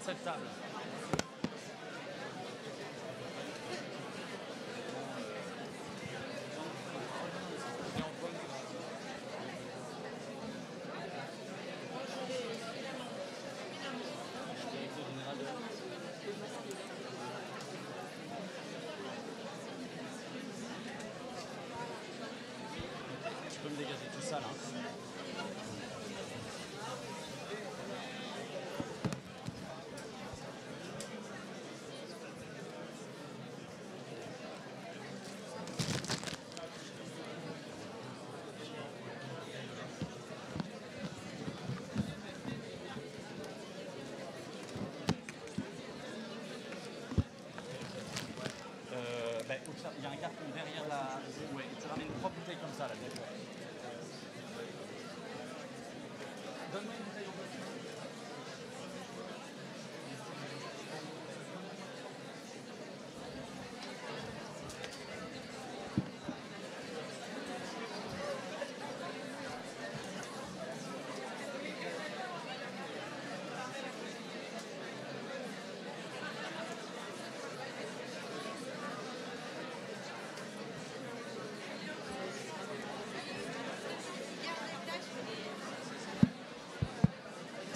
de cette table. Tu peux me dégager tout ça là. Euh, ben, au- il y a un carton derrière la. Ouais, tu ramènes trois bouteilles comme ça là. d'accord. Donne-moi une bouteille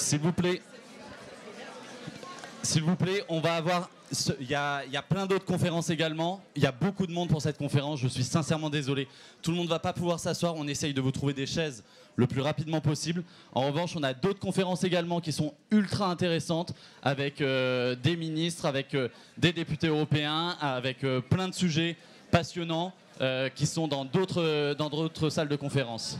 S'il vous plaît. S'il vous plaît, on va avoir. Il y a, plein d'autres conférences également. Il y a beaucoup de monde pour cette conférence. Je suis sincèrement désolé. Tout le monde ne va pas pouvoir s'asseoir. On essaye de vous trouver des chaises le plus rapidement possible. En revanche, on a d'autres conférences également qui sont ultra intéressantes avec euh, des ministres, avec euh, des députés européens, avec euh, plein de sujets passionnants qui sont dans d'autres salles de conférences.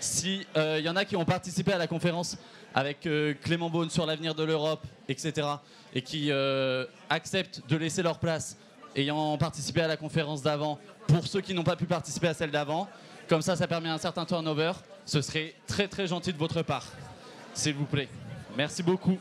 Si il y en a qui ont participé à la conférence avec euh, Clément Beaune sur l'avenir de l'Europe, etc., et qui euh, acceptent de laisser leur place ayant participé à la conférence d'avant pour ceux qui n'ont pas pu participer à celle d'avant, comme ça, ça permet un certain turnover. Ce serait très très gentil de votre part, s'il vous plaît. Merci beaucoup.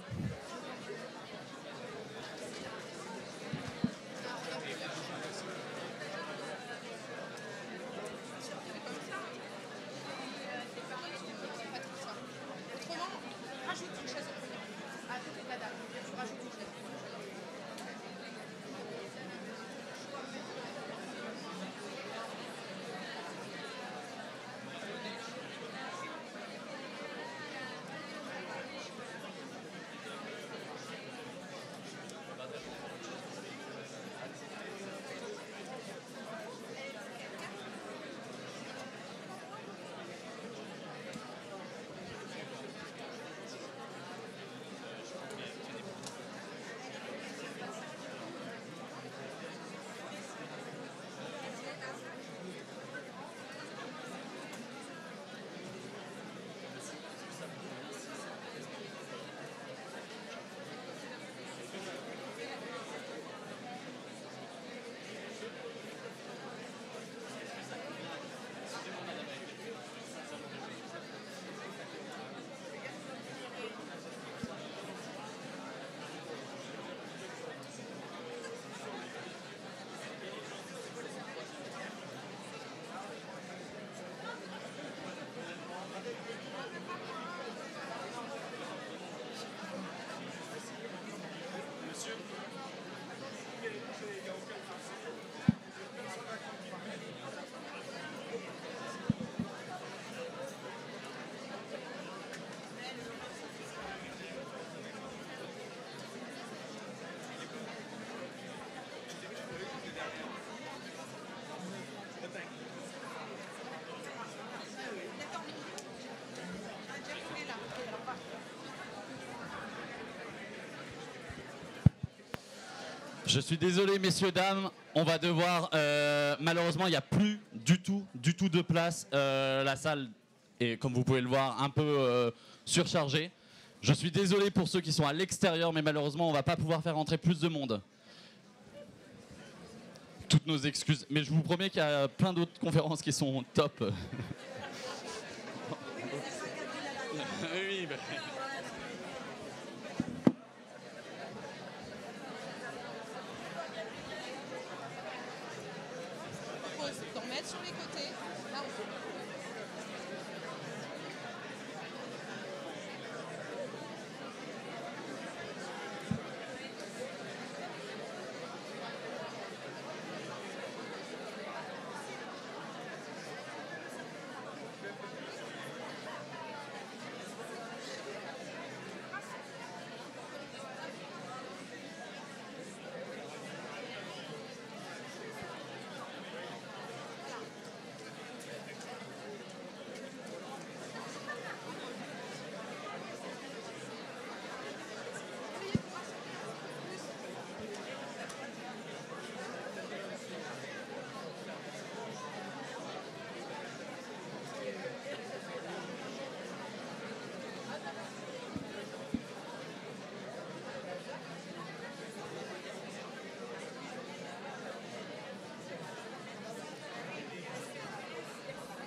Je suis désolé, messieurs, dames. On va devoir. euh, malheureusement, il n'y a plus du tout, du tout de place. Euh, la salle est, comme vous pouvez le voir, un peu euh, surchargée. Je suis désolé pour ceux qui sont à l'extérieur, mais malheureusement, on ne va pas pouvoir faire entrer plus de monde. Toutes nos excuses. Mais je vous promets qu'il y a plein d'autres conférences qui sont top.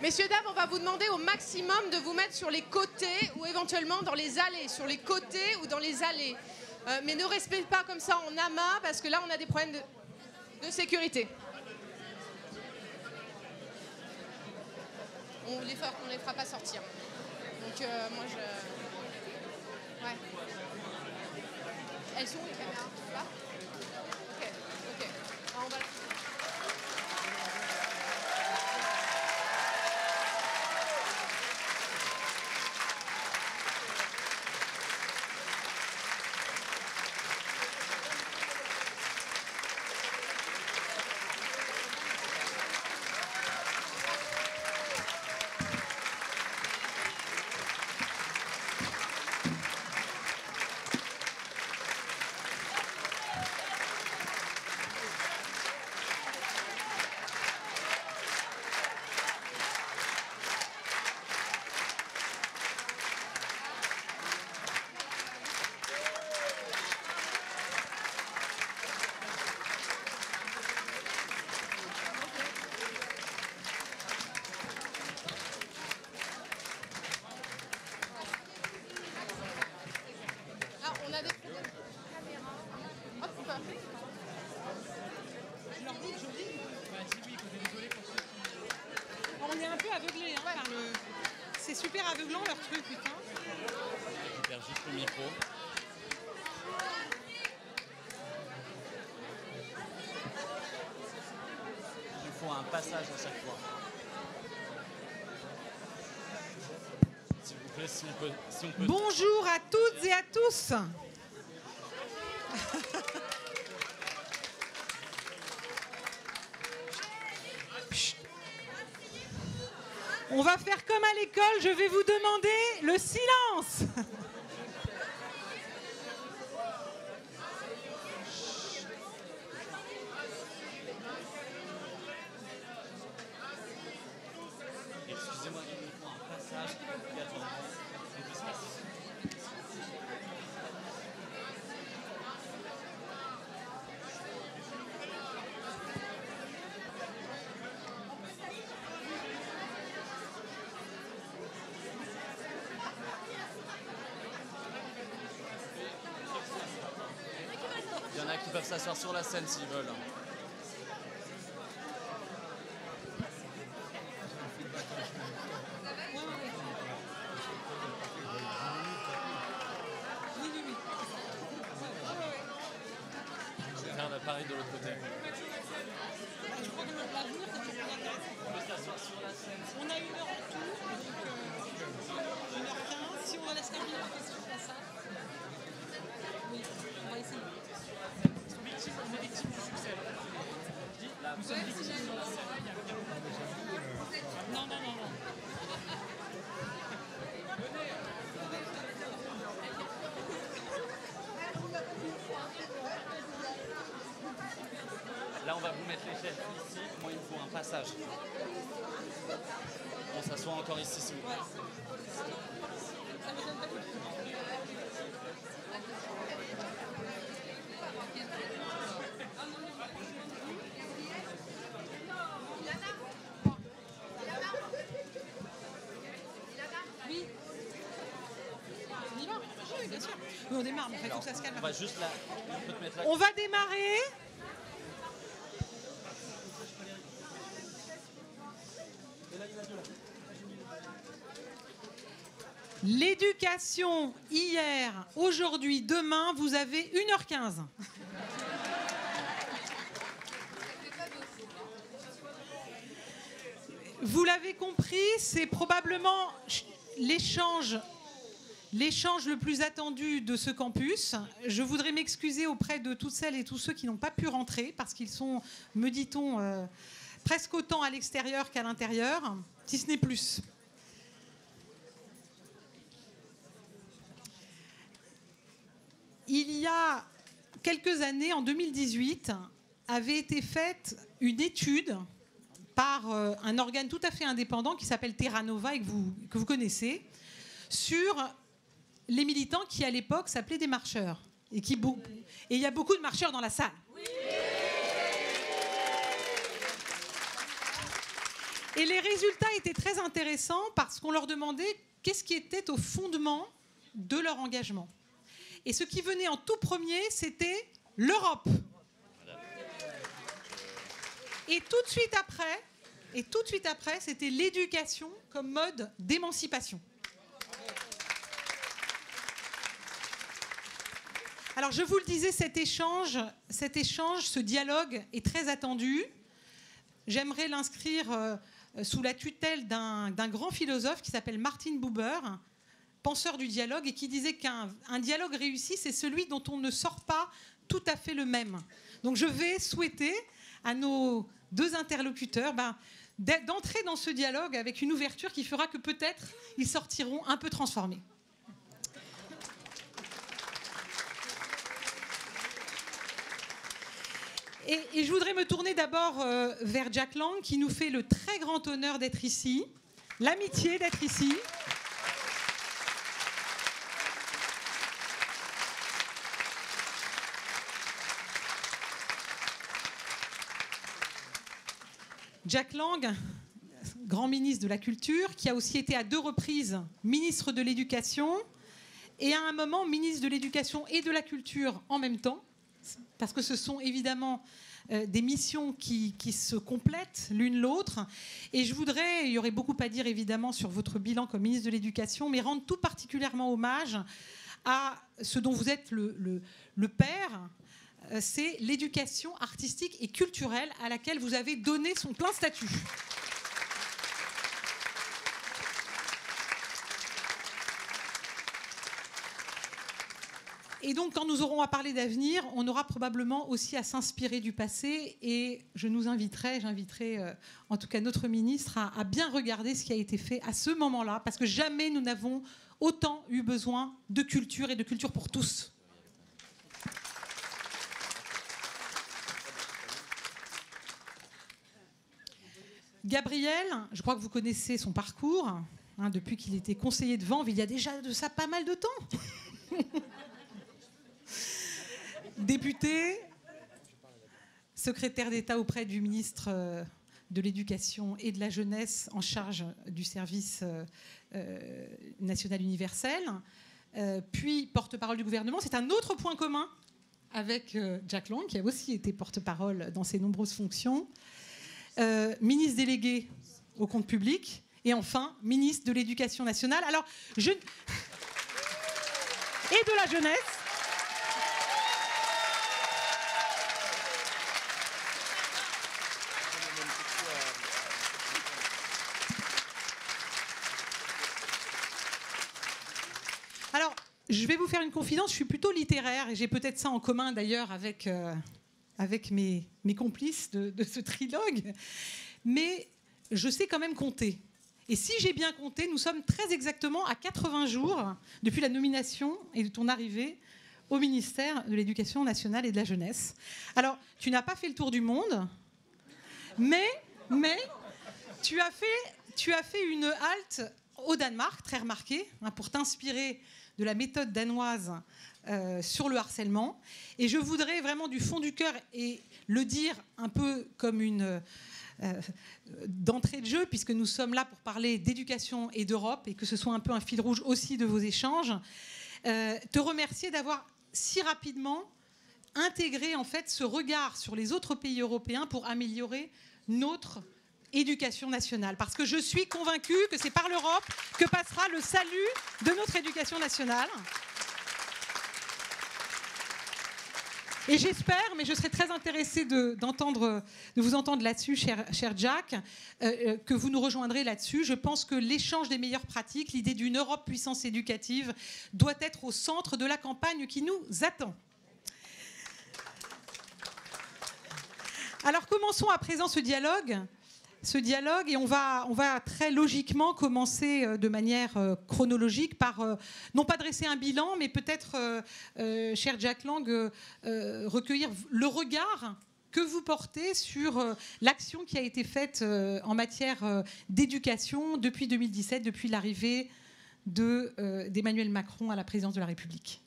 Messieurs, dames, on va vous demander au maximum de vous mettre sur les côtés ou éventuellement dans les allées. Sur les côtés ou dans les allées. Euh, mais ne restez pas comme ça en amas parce que là, on a des problèmes de, sécurité. On les, fera, les fera pas sortir. Donc, euh, moi, je. Ouais. Elles sont les caméras Là Ok, ok. Ah, on va... Ah, on a des problèmes de caméra. Hop. On est un peu aveuglé hein, par le. C'est super aveuglant leur truc, putain. Je perds juste le micro. Il faut un passage à chaque fois. S'il vous plaît, si on peut. Si on peut Bonjour à toutes et à tous. On va faire comme à l'école, je vais vous demander le silence. Excusez-moi, il me faut un passage obligatoirement. On peut se passer. Il y en a qui peuvent s'asseoir sur la scène s'ils veulent. Oui, oui, oui. Je vais faire pareil de l'autre côté. Je crois que l'avenir, c'est toujours intéressant. On a une heure en tout, donc euh, une heure quinze. Si on laisse la minute question sur la salle. Oui, on va essayer. Non, non, non, non. Là, on va vous mettre les chaises ici. Moi, il me faut un passage. On s'assoit encore ici, s'il vous plaît. Oui. On y va Oui, bien sûr. Oui, on démarre, mais il faut que ça se calme. Va juste là. On va démarrer. L'éducation, hier, aujourd'hui, demain, vous avez 1h15. Vous l'avez compris, c'est probablement l'échange l'échange le plus attendu de ce campus. Je voudrais m'excuser auprès de toutes celles et tous ceux qui n'ont pas pu rentrer parce qu'ils sont, me dit-on, euh, presque autant à l'extérieur qu'à l'intérieur, si ce n'est plus. Il y a quelques années, en 2018, avait été faite une étude par euh, un organe tout à fait indépendant qui s'appelle Terra Nova et que vous, que vous connaissez, sur les militants qui, à l'époque, s'appelaient des marcheurs. Et beau- et il y a beaucoup de marcheurs dans la salle. Et les résultats étaient très intéressants parce qu'on leur demandait qu'est-ce qui était au fondement de leur engagement. Et ce qui venait en tout premier, c'était l'Europe. Et tout de suite après, et tout de suite après, c'était l'éducation comme mode d'émancipation. Alors je vous le disais, cet échange, ce dialogue est très attendu. J'aimerais l'inscrire euh, sous la tutelle d'un grand philosophe qui s'appelle Martin Buber, penseur du dialogue, et qui disait qu'un dialogue réussi, c'est celui dont on ne sort pas tout à fait le même. Donc je vais souhaiter à nos deux interlocuteurs ben, d'entrer dans ce dialogue avec une ouverture qui fera que peut-être ils sortiront un peu transformés. Et, je voudrais me tourner d'abord euh, vers Jack Lang, qui nous fait le très grand honneur d'être ici, l'amitié d'être ici. Jack Lang, grand ministre de la Culture, qui a aussi été à deux reprises ministre de l'Éducation et à un moment ministre de l'Éducation et de la Culture en même temps parce que ce sont évidemment euh, des missions qui, se complètent l'une l'autre. Et je voudrais, il y aurait beaucoup à dire évidemment sur votre bilan comme ministre de l'Éducation, mais rendre tout particulièrement hommage à ce dont vous êtes le, père, euh, c'est l'éducation artistique et culturelle à laquelle vous avez donné son plein statut. Et donc, quand nous aurons à parler d'avenir, on aura probablement aussi à s'inspirer du passé. Et je nous inviterai, j'inviterai euh, en tout cas notre ministre à, bien regarder ce qui a été fait à ce moment-là, parce que jamais nous n'avons autant eu besoin de culture et de culture pour tous. Gabriel, je crois que vous connaissez son parcours. Hein, depuis qu'il était conseiller de Vanves, il y a déjà de ça pas mal de temps. député, secrétaire d'État auprès du ministre euh, de l'Éducation et de la Jeunesse en charge du service euh, euh, national universel, puis porte-parole du gouvernement. C'est un autre point commun avec Jack Long, qui a aussi été porte-parole dans ses nombreuses fonctions, ministre délégué au compte public, et enfin ministre de l'Éducation nationale. Alors, je... et de la jeunesse. Je vais vous faire une confidence, je suis plutôt littéraire et j'ai peut-être ça en commun d'ailleurs avec, euh, avec mes, mes complices de, ce trilogue. Mais je sais quand même compter. Et si j'ai bien compté, nous sommes très exactement à 80 jours depuis la nomination et de ton arrivée au ministère de l'Éducation nationale et de la jeunesse. Alors, tu n'as pas fait le tour du monde, mais, mais tu, as fait, tu as fait une halte au Danemark, très remarquée, hein, pour t'inspirer de la méthode danoise euh, sur le harcèlement. Et je voudrais vraiment du fond du cœur et le dire un peu comme une euh, d'entrée de jeu, puisque nous sommes là pour parler d'éducation et d'Europe et que ce soit un peu un fil rouge aussi de vos échanges, euh, te remercier d'avoir si rapidement intégré en fait ce regard sur les autres pays européens pour améliorer notre éducation nationale. Parce que je suis convaincue que c'est par l'Europe que passera le salut de notre éducation nationale. Et j'espère, mais je serais très intéressée de, vous entendre là-dessus, cher, cher Jack, euh, euh, que vous nous rejoindrez là-dessus. Je pense que l'échange des meilleures pratiques, l'idée d'une Europe puissance éducative, doit être au centre de la campagne qui nous attend. Alors commençons à présent ce dialogue ce dialogue et on va, très logiquement commencer euh, de manière euh, chronologique par, euh, non pas dresser un bilan, mais peut-être, cher Jack Lang, recueillir le regard que vous portez sur l'action qui a été faite en matière d'éducation depuis 2017, depuis l'arrivée d'Emmanuel Macron à la présidence de la République.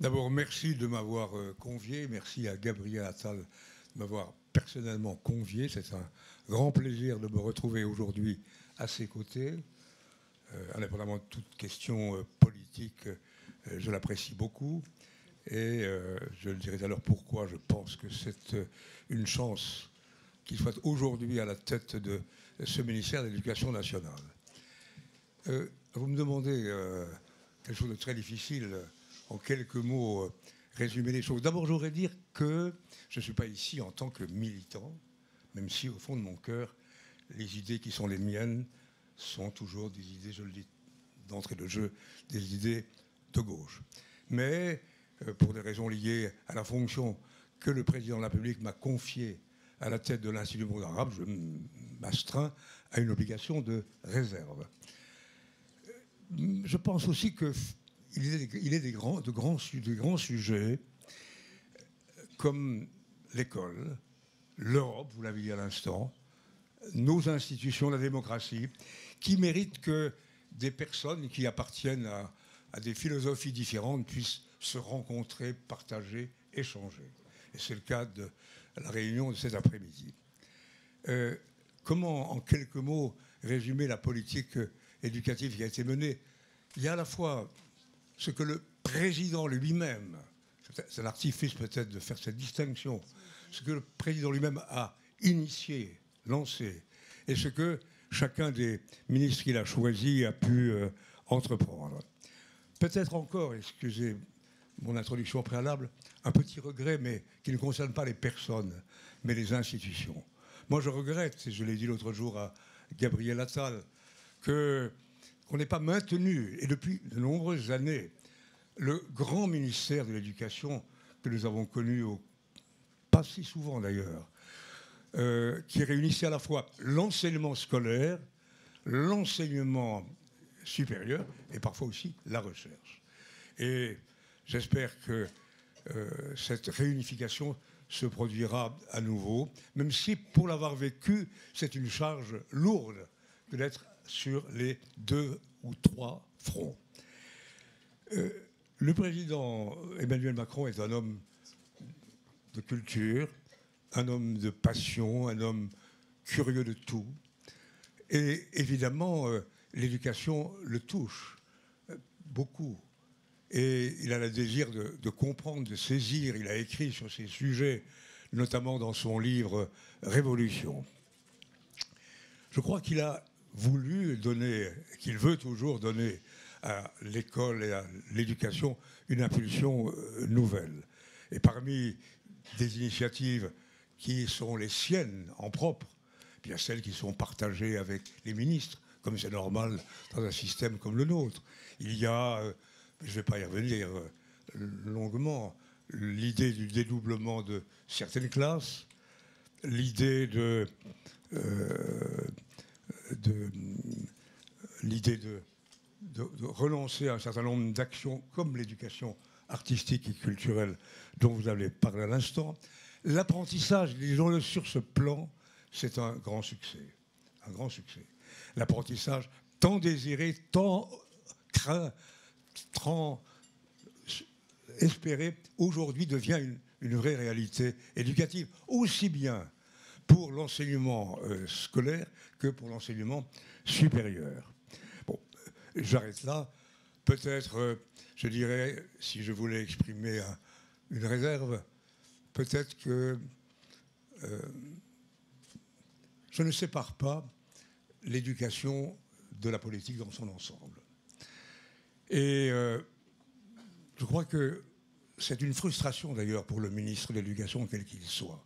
D'abord, merci de m'avoir convié. Merci à Gabriel Attal de m'avoir personnellement convié. C'est un grand plaisir de me retrouver aujourd'hui à ses côtés. Euh, indépendamment de toute question euh, politique, euh, je l'apprécie beaucoup. Et je le dirai alors pourquoi je pense que c'est une chance qu'il soit aujourd'hui à la tête de ce ministère de l'Éducation nationale. vous me demandez quelque chose de très difficile, en quelques mots, résumer les choses. D'abord, j'aurais dire que je ne suis pas ici en tant que militant, même si au fond de mon cœur, les idées qui sont les miennes sont toujours des idées, je le dis d'entrée de jeu, des idées de gauche. Mais euh, pour des raisons liées à la fonction que le président de la République m'a confiée à la tête de l'Institut du monde arabe, je m'astreins à une obligation de réserve. Je pense aussi qu'il est, il est des, grands, de grands, de grands sujets comme l'école, l'Europe, vous l'avez dit à l'instant, nos institutions, la démocratie, qui méritent que des personnes qui appartiennent à, des philosophies différentes puissent se rencontrer, partager, échanger. Et c'est le cas de la réunion de cet après-midi. Euh, comment, en quelques mots, résumer la politique éducative qui a été menée? Il y a à la fois ce que le président lui-même, c'est l'artifice peut-être de faire cette distinction, ce que le président lui-même a initié, lancé, et ce que chacun des ministres qu'il a choisis a pu euh, entreprendre. Peut-être encore, excusez mon introduction préalable, un petit regret, mais qui ne concerne pas les personnes, mais les institutions. Moi, je regrette, et je l'ai dit l'autre jour à Gabriel Attal, que qu'on n'ait pas maintenu, et depuis de nombreuses années, le grand ministère de l'Éducation que nous avons connu, pas si souvent d'ailleurs, euh, qui réunissait à la fois l'enseignement scolaire, l'enseignement supérieur et parfois aussi la recherche. Et j'espère que euh, cette réunification se produira à nouveau, même si pour l'avoir vécu, c'est une charge lourde que d'être sur les deux ou trois fronts. Euh, le président Emmanuel Macron est un homme de culture, un homme de passion, un homme curieux de tout. Et évidemment, euh, l'éducation le touche euh, beaucoup. Et il a le désir de, comprendre, de saisir. Il a écrit sur ces sujets, notamment dans son livre Révolution. Je crois qu'il a voulu donner, qu'il veut toujours donner à l'école et à l'éducation une impulsion euh, nouvelle. Et parmi des initiatives qui sont les siennes en propre, y a celles qui sont partagées avec les ministres, comme c'est normal dans un système comme le nôtre. Il y a, euh, je ne vais pas y revenir euh, longuement, l'idée du dédoublement de certaines classes, l'idée de, de l'idée de, relancer un certain nombre d'actions comme l'éducation artistique et culturelle dont vous avez parlé à l'instant, L'apprentissage, disons-le sur ce plan, c'est un grand succès. Un grand succès. L'apprentissage tant désiré, tant craint, tant espéré, aujourd'hui devient une, vraie réalité éducative, aussi bien pour l'enseignement euh, scolaire que pour l'enseignement supérieur. Bon, j'arrête là. Peut-être, euh, je dirais, si je voulais exprimer une réserve, peut-être que euh, je ne sépare pas l'éducation de la politique dans son ensemble. Et euh, je crois que c'est une frustration d'ailleurs pour le ministre de l'Éducation, quel qu'il soit.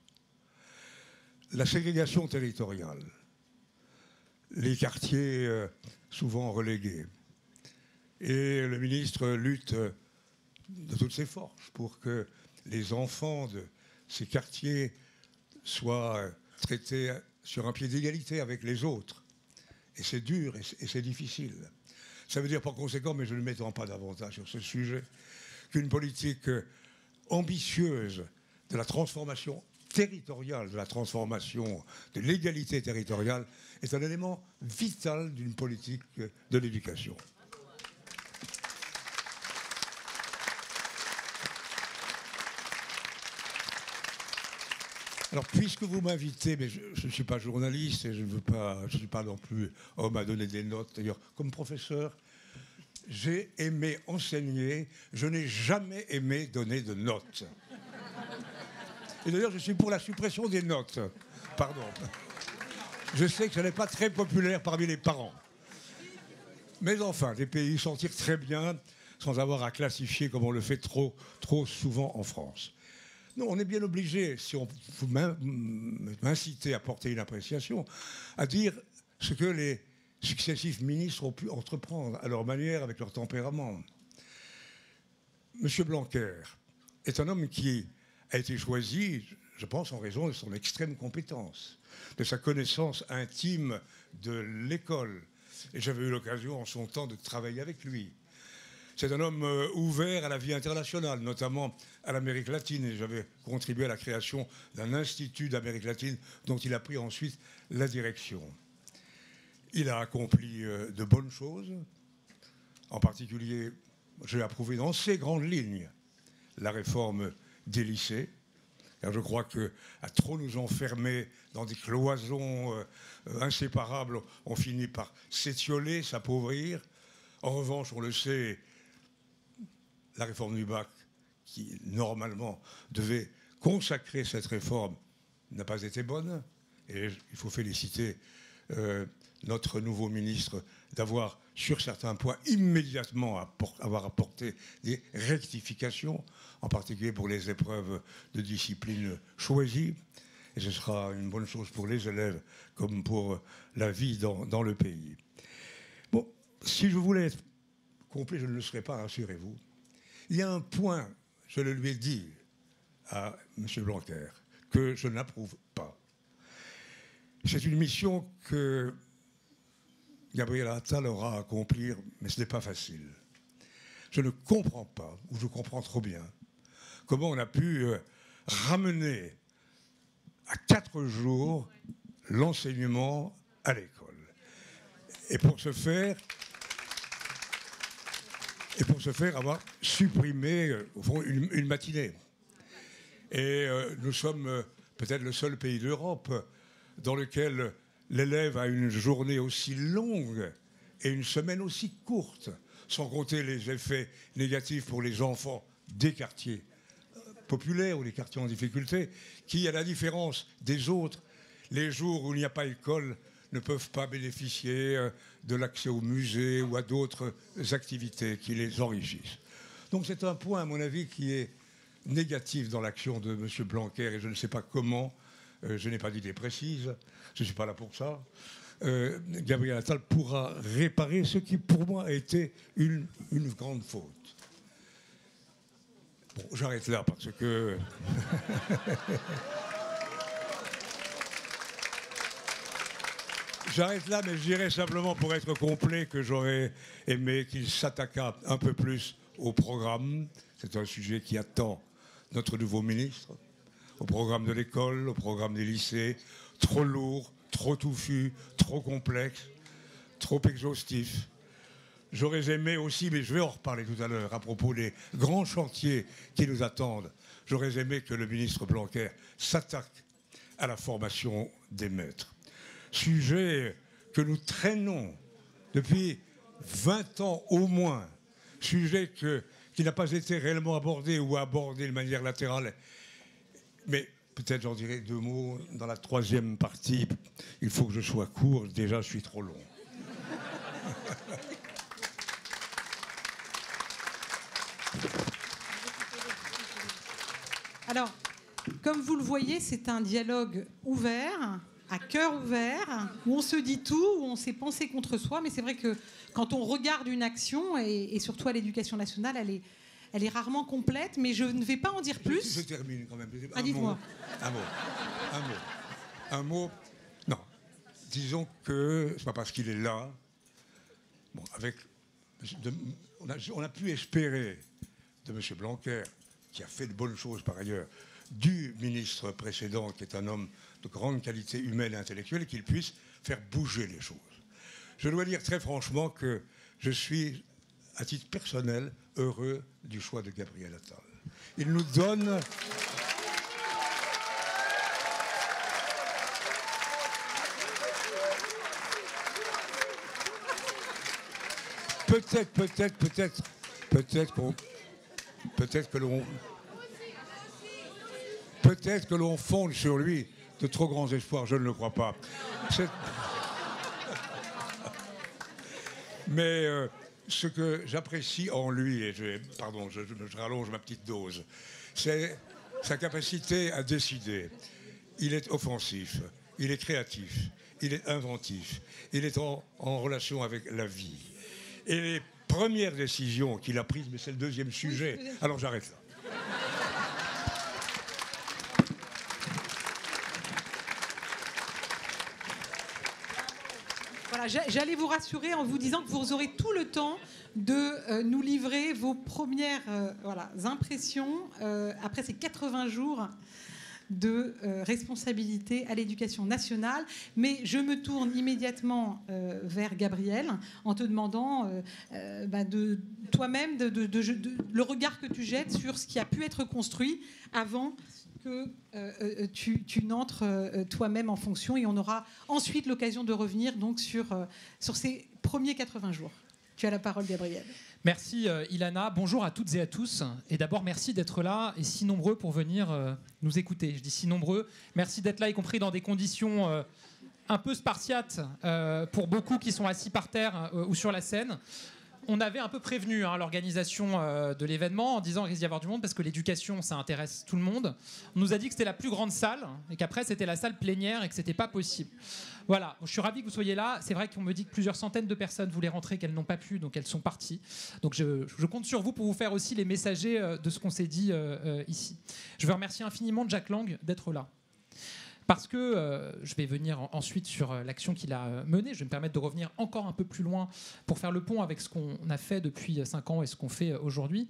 La ségrégation territoriale, les quartiers euh, souvent relégués, et le ministre lutte de toutes ses forces pour que les enfants de ces quartiers soient traités sur un pied d'égalité avec les autres. Et c'est dur et c'est difficile. Ça veut dire par conséquent, mais je ne m'étends pas davantage sur ce sujet, qu'une politique ambitieuse de la transformation territoriale, de la transformation de l'égalité territoriale, est un élément vital d'une politique de l'éducation. Alors, puisque vous m'invitez, mais je ne suis pas journaliste et je ne veux pas, je suis pas non plus homme à donner des notes. D'ailleurs, comme professeur, j'ai aimé enseigner, je n'ai jamais aimé donner de notes. Et d'ailleurs, je suis pour la suppression des notes. Pardon. Je sais que ce n'est pas très populaire parmi les parents. Mais enfin, des pays s'en tirent très bien sans avoir à classifier comme on le fait trop, trop souvent en France. Non, on est bien obligé, si on vous m'incitez à porter une appréciation, à dire ce que les successifs ministres ont pu entreprendre à leur manière, avec leur tempérament. Monsieur Blanquer est un homme qui a été choisi, je pense, en raison de son extrême compétence, de sa connaissance intime de l'école. Et j'avais eu l'occasion en son temps de travailler avec lui. C'est un homme euh, ouvert à la vie internationale, notamment à l'Amérique latine. Et j'avais contribué à la création d'un institut d'Amérique latine dont il a pris ensuite la direction. Il a accompli euh, de bonnes choses. En particulier, j'ai approuvé dans ses grandes lignes la réforme des lycées. Car je crois que à trop nous enfermer dans des cloisons euh, inséparables, on finit par s'étioler, s'appauvrir. En revanche, on le sait, la réforme du bac, qui normalement devait consacrer cette réforme, n'a pas été bonne. Et il faut féliciter euh, notre nouveau ministre d'avoir, sur certains points, immédiatement avoir apporté des rectifications, en particulier pour les épreuves de discipline choisies. Et ce sera une bonne chose pour les élèves comme pour la vie dans, le pays. Bon, si je voulais être complet, je ne le serais pas, rassurez-vous. Il y a un point, je le lui ai dit à M. Blanquer, que je n'approuve pas. C'est une mission que Gabriel Attal aura à accomplir, mais ce n'est pas facile. Je ne comprends pas, ou je comprends trop bien, comment on a pu euh, ramener à quatre jours l'enseignement à l'école. Et pour ce faire, et pour faire avoir supprimé euh, une, matinée. Et euh, nous sommes peut-être le seul pays d'Europe dans lequel l'élève a une journée aussi longue et une semaine aussi courte, sans compter les effets négatifs pour les enfants des quartiers populaires ou les quartiers en difficulté, qui, à la différence des autres, les jours où il n'y a pas école, ne peuvent pas bénéficier euh, de l'accès au musée ou à d'autres activités qui les enrichissent. Donc c'est un point, à mon avis, qui est négatif dans l'action de M. Blanquer et je ne sais pas comment, euh, je n'ai pas d'idée précise, je ne suis pas là pour ça. Euh, Gabriel Attal pourra réparer ce qui, pour moi, a été une grande faute. Bon, j'arrête là parce que. J'arrête là, mais je dirais simplement pour être complet que j'aurais aimé qu'il s'attaquât un peu plus au programme. C'est un sujet qui attend notre nouveau ministre. Au programme de l'école, au programme des lycées. Trop lourd, trop touffu, trop complexe, trop exhaustif. J'aurais aimé aussi, mais je vais en reparler tout à l'heure, à propos des grands chantiers qui nous attendent. J'aurais aimé que le ministre Blanquer s'attaque à la formation des maîtres sujet que nous traînons depuis 20 ans au moins, sujet qui n'a pas été réellement abordé ou abordé de manière latérale. Mais peut-être j'en dirai deux mots dans la troisième partie. Il faut que je sois court, déjà je suis trop long. Alors, comme vous le voyez, c'est un dialogue ouvert à cœur ouvert, où on se dit tout, où on s'est pensé contre soi. Mais c'est vrai que quand on regarde une action, et, surtout à l'éducation nationale, elle est, elle est rarement complète. Mais je ne vais pas en dire plus. Je, termine quand même. Ah. Un mot. Un mot. Un mot. Non. Disons que c'est pas parce qu'il est là. Bon, avec. on, a, on a pu espérer de M. Blanquer, qui a fait de bonnes choses par ailleurs, du ministre précédent, qui est un homme de grande qualité humaine et intellectuelle, qu'il puisse faire bouger les choses. Je dois dire très franchement que je suis, à titre personnel, heureux du choix de Gabriel Attal. Il nous donne... Peut-être, peut-être, peut-être, peut-être pour, peut-être que l'on, peut-être que l'on fonde sur lui de trop grands espoirs. Je ne le crois pas. Mais euh, ce que j'apprécie en lui, et je, pardon, je, rallonge ma petite dose, c'est sa capacité à décider. Il est offensif, il est créatif, il est inventif, il est en, relation avec la vie. Et les premières décisions qu'il a prises, mais c'est le deuxième sujet, alors j'arrête là. Voilà, j'allais vous rassurer en vous disant que vous aurez tout le temps de euh, nous livrer vos premières euh, voilà, impressions euh, après ces 80 jours de responsabilité à l'éducation nationale. Mais je me tourne immédiatement vers Gabriel en te demandant bah, de toi-même le regard que tu jettes sur ce qui a pu être construit avant que tu, tu n'entres toi-même en fonction et on aura ensuite l'occasion de revenir donc sur, sur ces premiers 80 jours. Tu as la parole, Gabriel. Merci euh, Ilana. Bonjour à toutes et à tous. Et d'abord, merci d'être là et si nombreux pour venir euh, nous écouter. Je dis si nombreux. Merci d'être là, y compris dans des conditions euh, un peu spartiates pour beaucoup qui sont assis par terre ou sur la scène on avait un peu prévenu hein, l'organisation de l'événement en disant qu'il risque d'y avoir du monde parce que l'éducation, ça intéresse tout le monde. On nous a dit que c'était la plus grande salle et qu'après c'était la salle plénière et que c'était pas possible. Voilà, je suis ravi que vous soyez là. C'est vrai qu'on me dit que plusieurs centaines de personnes voulaient rentrer, qu'elles n'ont pas pu, donc elles sont parties. Donc je, compte sur vous pour vous faire aussi les messagers euh, de ce qu'on s'est dit euh, ici. Je veux remercier infiniment Jack Lang d'être là. Parce que euh, je vais venir ensuite sur euh, l'action qu'il a euh, menée. Je vais me permettre de revenir encore un peu plus loin pour faire le pont avec ce qu'on a fait depuis 5 ans et ce qu'on fait aujourd'hui.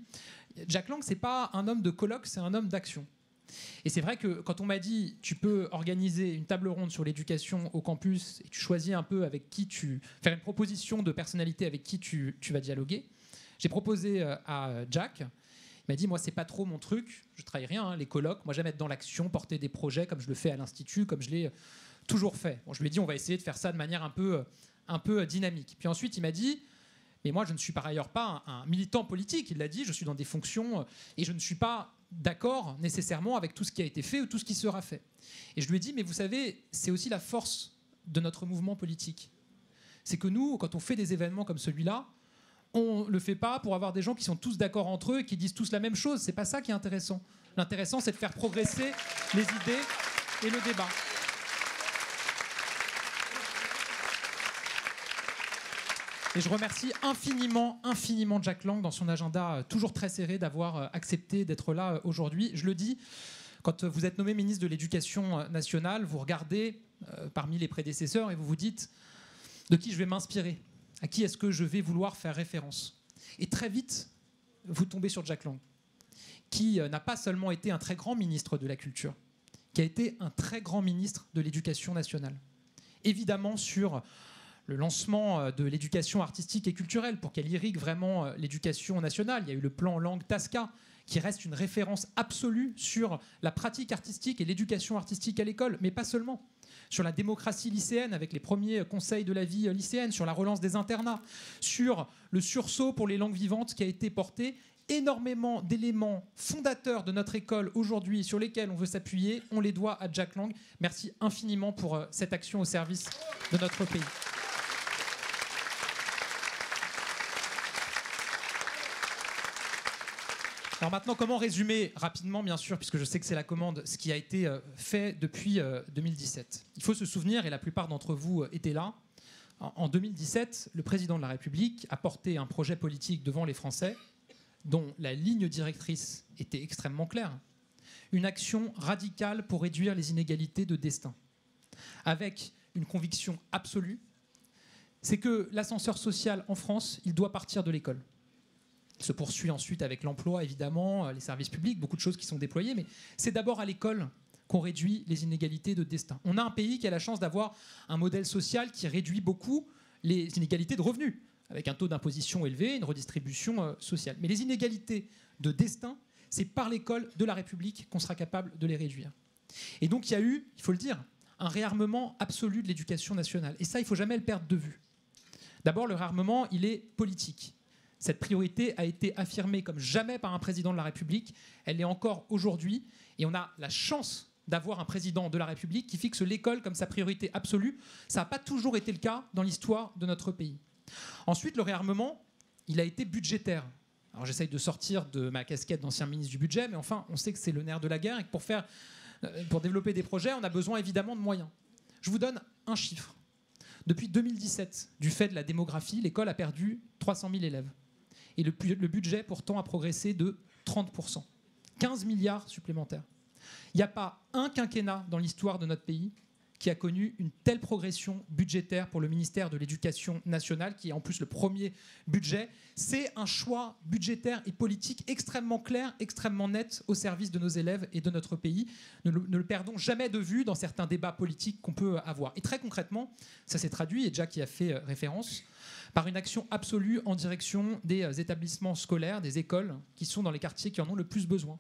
Jack Lang, c'est pas un homme de colloque, c'est un homme d'action. Et c'est vrai que quand on m'a dit tu peux organiser une table ronde sur l'éducation au campus et tu choisis un peu avec qui tu faire une proposition de personnalité avec qui tu, tu vas dialoguer, j'ai proposé à Jack il m'a dit Moi, c'est pas trop mon truc. Je travaille rien, hein, les colloques. Moi, j'aime être dans l'action, porter des projets comme je le fais à l'Institut, comme je l'ai euh, toujours fait. Bon, je lui ai dit On va essayer de faire ça de manière un peu, euh, un peu euh, dynamique. Puis ensuite, il m'a dit mais moi, je ne suis par ailleurs pas un, militant politique. Il l'a dit, je suis dans des fonctions et je ne suis pas d'accord nécessairement avec tout ce qui a été fait ou tout ce qui sera fait. Et je lui ai dit, mais vous savez, c'est aussi la force de notre mouvement politique. C'est que nous, quand on fait des événements comme celui-là, on le fait pas pour avoir des gens qui sont tous d'accord entre eux et qui disent tous la même chose. C'est pas ça qui est intéressant. L'intéressant, c'est de faire progresser les idées et le débat. Et je remercie infiniment, infiniment Jack Lang dans son agenda euh, toujours très serré d'avoir euh, accepté d'être là euh, aujourd'hui. Je le dis, quand vous êtes nommé ministre de l'Éducation nationale, vous regardez parmi les prédécesseurs et vous vous dites de qui je vais m'inspirer? À qui est-ce que je vais vouloir faire référence? Et très vite, vous tombez sur Jack Lang, qui n'a pas seulement été un très grand ministre de la culture, qui a été un très grand ministre de l'éducation nationale. Évidemment sur le lancement euh, de l'éducation artistique et culturelle pour qu'elle irrigue vraiment euh, l'éducation nationale. Il y a eu le plan langue Tasca qui reste une référence absolue sur la pratique artistique et l'éducation artistique à l'école, mais pas seulement sur la démocratie lycéenne avec les premiers conseils de la vie lycéenne, sur la relance des internats, sur le sursaut pour les langues vivantes qui a été porté. Énormément d'éléments fondateurs de notre école aujourd'hui sur lesquels on veut s'appuyer, on les doit à Jack Lang. Merci infiniment pour euh, cette action au service de notre pays. Alors maintenant, comment résumer rapidement, bien sûr, puisque je sais que c'est la commande, ce qui a été euh, fait depuis 2017 euh, Il faut se souvenir, et la plupart d'entre vous euh, étaient là, en 2017, le président de la République a porté un projet politique devant les Français dont la ligne directrice était extrêmement claire. Une action radicale pour réduire les inégalités de destin. Avec une conviction absolue, c'est que l'ascenseur social en France, il doit partir de l'école se poursuit ensuite avec l'emploi, évidemment, euh, les services publics, beaucoup de choses qui sont déployées, mais c'est d'abord à l'école qu'on réduit les inégalités de destin. On a un pays qui a la chance d'avoir un modèle social qui réduit beaucoup les inégalités de revenus, avec un taux d'imposition élevé, une redistribution euh, sociale. Mais les inégalités de destin, c'est par l'école de la République qu'on sera capable de les réduire. Et donc il y a eu, il faut le dire, un réarmement absolu de l'éducation nationale. Et ça, il ne faut jamais le perdre de vue. D'abord, le réarmement, il est politique. Cette priorité a été affirmée comme jamais par un président de la République. Elle est encore aujourd'hui. Et on a la chance d'avoir un président de la République qui fixe l'école comme sa priorité absolue. Ça n'a pas toujours été le cas dans l'histoire de notre pays. Ensuite, le réarmement, il a été budgétaire. Alors j'essaye de sortir de ma casquette d'ancien ministre du budget, mais enfin, on sait que c'est le nerf de la guerre et que pour, faire, euh, pour développer des projets, on a besoin évidemment de moyens. Je vous donne un chiffre. Depuis 2017, du fait de la démographie, l'école a perdu 300 000 élèves. Et le, budget, pourtant, a progressé de 30%. 15 milliards supplémentaires. Il n'y a pas un quinquennat dans l'histoire de notre pays qui a connu une telle progression budgétaire pour le ministère de l'Éducation nationale, qui est en plus le premier budget. C'est un choix budgétaire et politique extrêmement clair, extrêmement net au service de nos élèves et de notre pays. Ne le, perdons jamais de vue dans certains débats politiques qu'on peut avoir. Et très concrètement, ça s'est traduit, et Jack y a fait euh, référence, par une action absolue en direction des euh, établissements scolaires, des écoles, qui sont dans les quartiers qui en ont le plus besoin,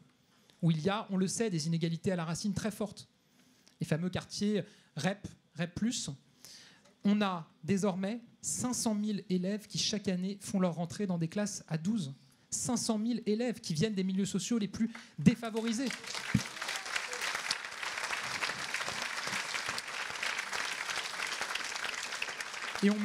où il y a, on le sait, des inégalités à la racine très fortes. Les fameux quartiers REP, REP+, on a désormais 500 000 élèves qui chaque année font leur rentrée dans des classes à 12. 500 000 élèves qui viennent des milieux sociaux les plus défavorisés. Et on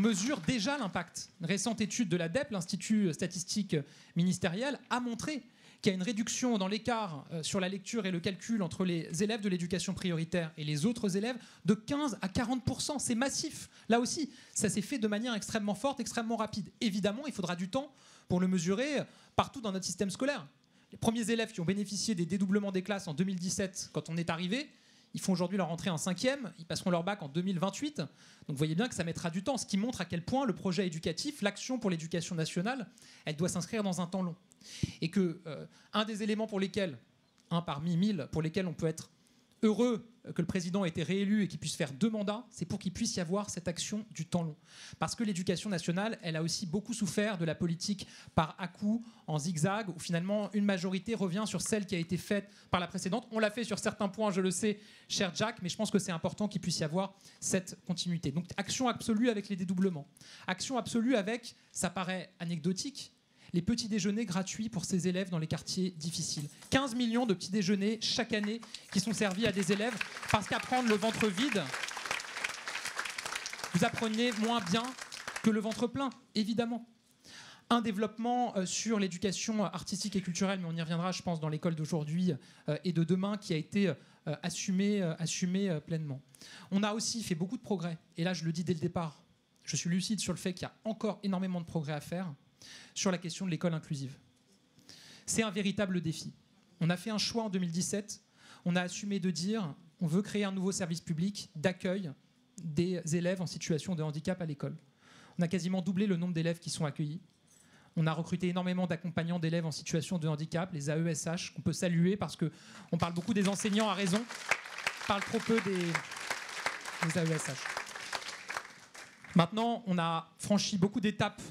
mesure, déjà l'impact. Une récente étude de l'ADEP, l'Institut statistique ministériel, a montré qu'il y a une réduction dans l'écart euh, sur la lecture et le calcul entre les élèves de l'éducation prioritaire et les autres élèves de 15 à 40% C'est massif. Là aussi, ça s'est fait de manière extrêmement forte, extrêmement rapide. Évidemment, il faudra du temps pour le mesurer partout dans notre système scolaire. Les premiers élèves qui ont bénéficié des dédoublements des classes en 2017, quand on est arrivé, ils font aujourd'hui leur entrée en cinquième, ils passeront leur bac en 2028. Donc vous voyez bien que ça mettra du temps, ce qui montre à quel point le projet éducatif, l'action pour l'éducation nationale, elle doit s'inscrire dans un temps long. Et que euh, un des éléments pour lesquels, un parmi mille, pour lesquels on peut être heureux que le président ait été réélu et qu'il puisse faire deux mandats, c'est pour qu'il puisse y avoir cette action du temps long. Parce que l'éducation nationale, elle a aussi beaucoup souffert de la politique par à-coup, en zigzag, où finalement une majorité revient sur celle qui a été faite par la précédente. On l'a fait sur certains points, je le sais, cher Jack, mais je pense que c'est important qu'il puisse y avoir cette continuité. Donc action absolue avec les dédoublements. Action absolue avec, ça paraît anecdotique, les petits déjeuners gratuits pour ces élèves dans les quartiers difficiles. 15 millions de petits déjeuners chaque année qui sont servis à des élèves parce qu'apprendre le ventre vide, vous apprenez moins bien que le ventre plein, évidemment. Un développement euh, sur l'éducation artistique et culturelle, mais on y reviendra, je pense, dans l'école d'aujourd'hui euh, et de demain, qui a été euh, assumé, assumé pleinement. On a aussi fait beaucoup de progrès, et là je le dis dès le départ, je suis lucide sur le fait qu'il y a encore énormément de progrès à faire sur la question de l'école inclusive. C'est un véritable défi. On a fait un choix en 2017. On a assumé de dire on veut créer un nouveau service public d'accueil des élèves en situation de handicap à l'école. On a quasiment doublé le nombre d'élèves qui sont accueillis. On a recruté énormément d'accompagnants d'élèves en situation de handicap, les AESH, qu'on peut saluer parce qu'on parle beaucoup des enseignants à raison, on parle trop peu des, des AESH. Maintenant, on a franchi beaucoup d'étapes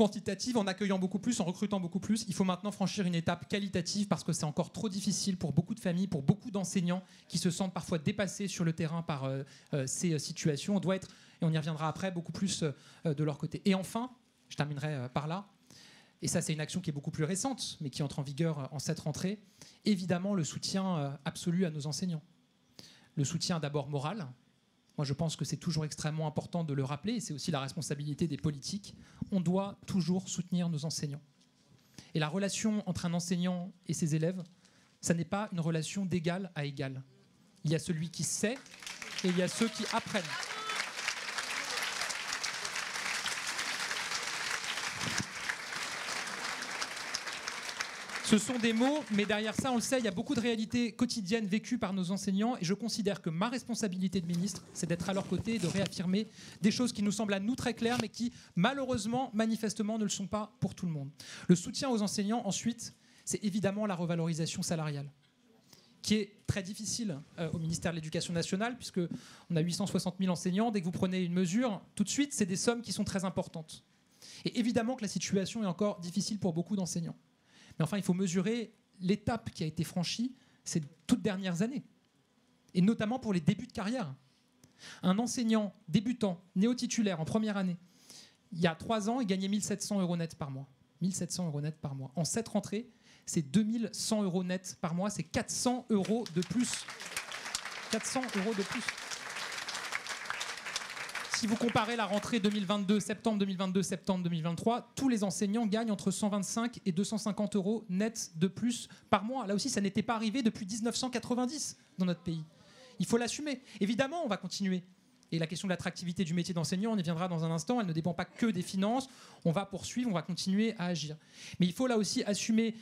quantitative en accueillant beaucoup plus, en recrutant beaucoup plus. Il faut maintenant franchir une étape qualitative parce que c'est encore trop difficile pour beaucoup de familles, pour beaucoup d'enseignants qui se sentent parfois dépassés sur le terrain par euh, euh, ces situations. On doit être, et on y reviendra après, beaucoup plus euh, de leur côté. Et enfin, je terminerai par là, et ça c'est une action qui est beaucoup plus récente, mais qui entre en vigueur en cette rentrée, évidemment le soutien absolu à nos enseignants. Le soutien d'abord moral, moi, je pense que c'est toujours extrêmement important de le rappeler, et c'est aussi la responsabilité des politiques. On doit toujours soutenir nos enseignants. Et la relation entre un enseignant et ses élèves, ça n'est pas une relation d'égal à égal. Il y a celui qui sait et il y a ceux qui apprennent. Ce sont des mots, mais derrière ça, on le sait, il y a beaucoup de réalités quotidiennes vécues par nos enseignants. Et je considère que ma responsabilité de ministre, c'est d'être à leur côté et de réaffirmer des choses qui nous semblent à nous très claires, mais qui, malheureusement, manifestement, ne le sont pas pour tout le monde. Le soutien aux enseignants, ensuite, c'est évidemment la revalorisation salariale qui est très difficile euh, au ministère de l'Éducation nationale, puisqu'on a 860 000 enseignants. Dès que vous prenez une mesure, tout de suite, c'est des sommes qui sont très importantes. Et évidemment que la situation est encore difficile pour beaucoup d'enseignants. Mais enfin, il faut mesurer l'étape qui a été franchie ces toutes dernières années, et notamment pour les débuts de carrière. Un enseignant débutant, néo-titulaire en première année, il y a trois ans, il gagnait 1700 euros net par mois. 1700 euros net par mois. En cette rentrée, c'est 2100 euros net par mois, c'est 400 euros de plus. 400 euros de plus. Si vous comparez la rentrée 2022, septembre 2022, septembre 2023, tous les enseignants gagnent entre 125 et 250 euros net de plus par mois. Là aussi, ça n'était pas arrivé depuis 1990 dans notre pays. Il faut l'assumer. Évidemment, on va continuer. Et la question de l'attractivité du métier d'enseignant, on y viendra dans un instant, elle ne dépend pas que des finances. On va poursuivre, on va continuer à agir. Mais il faut là aussi assumer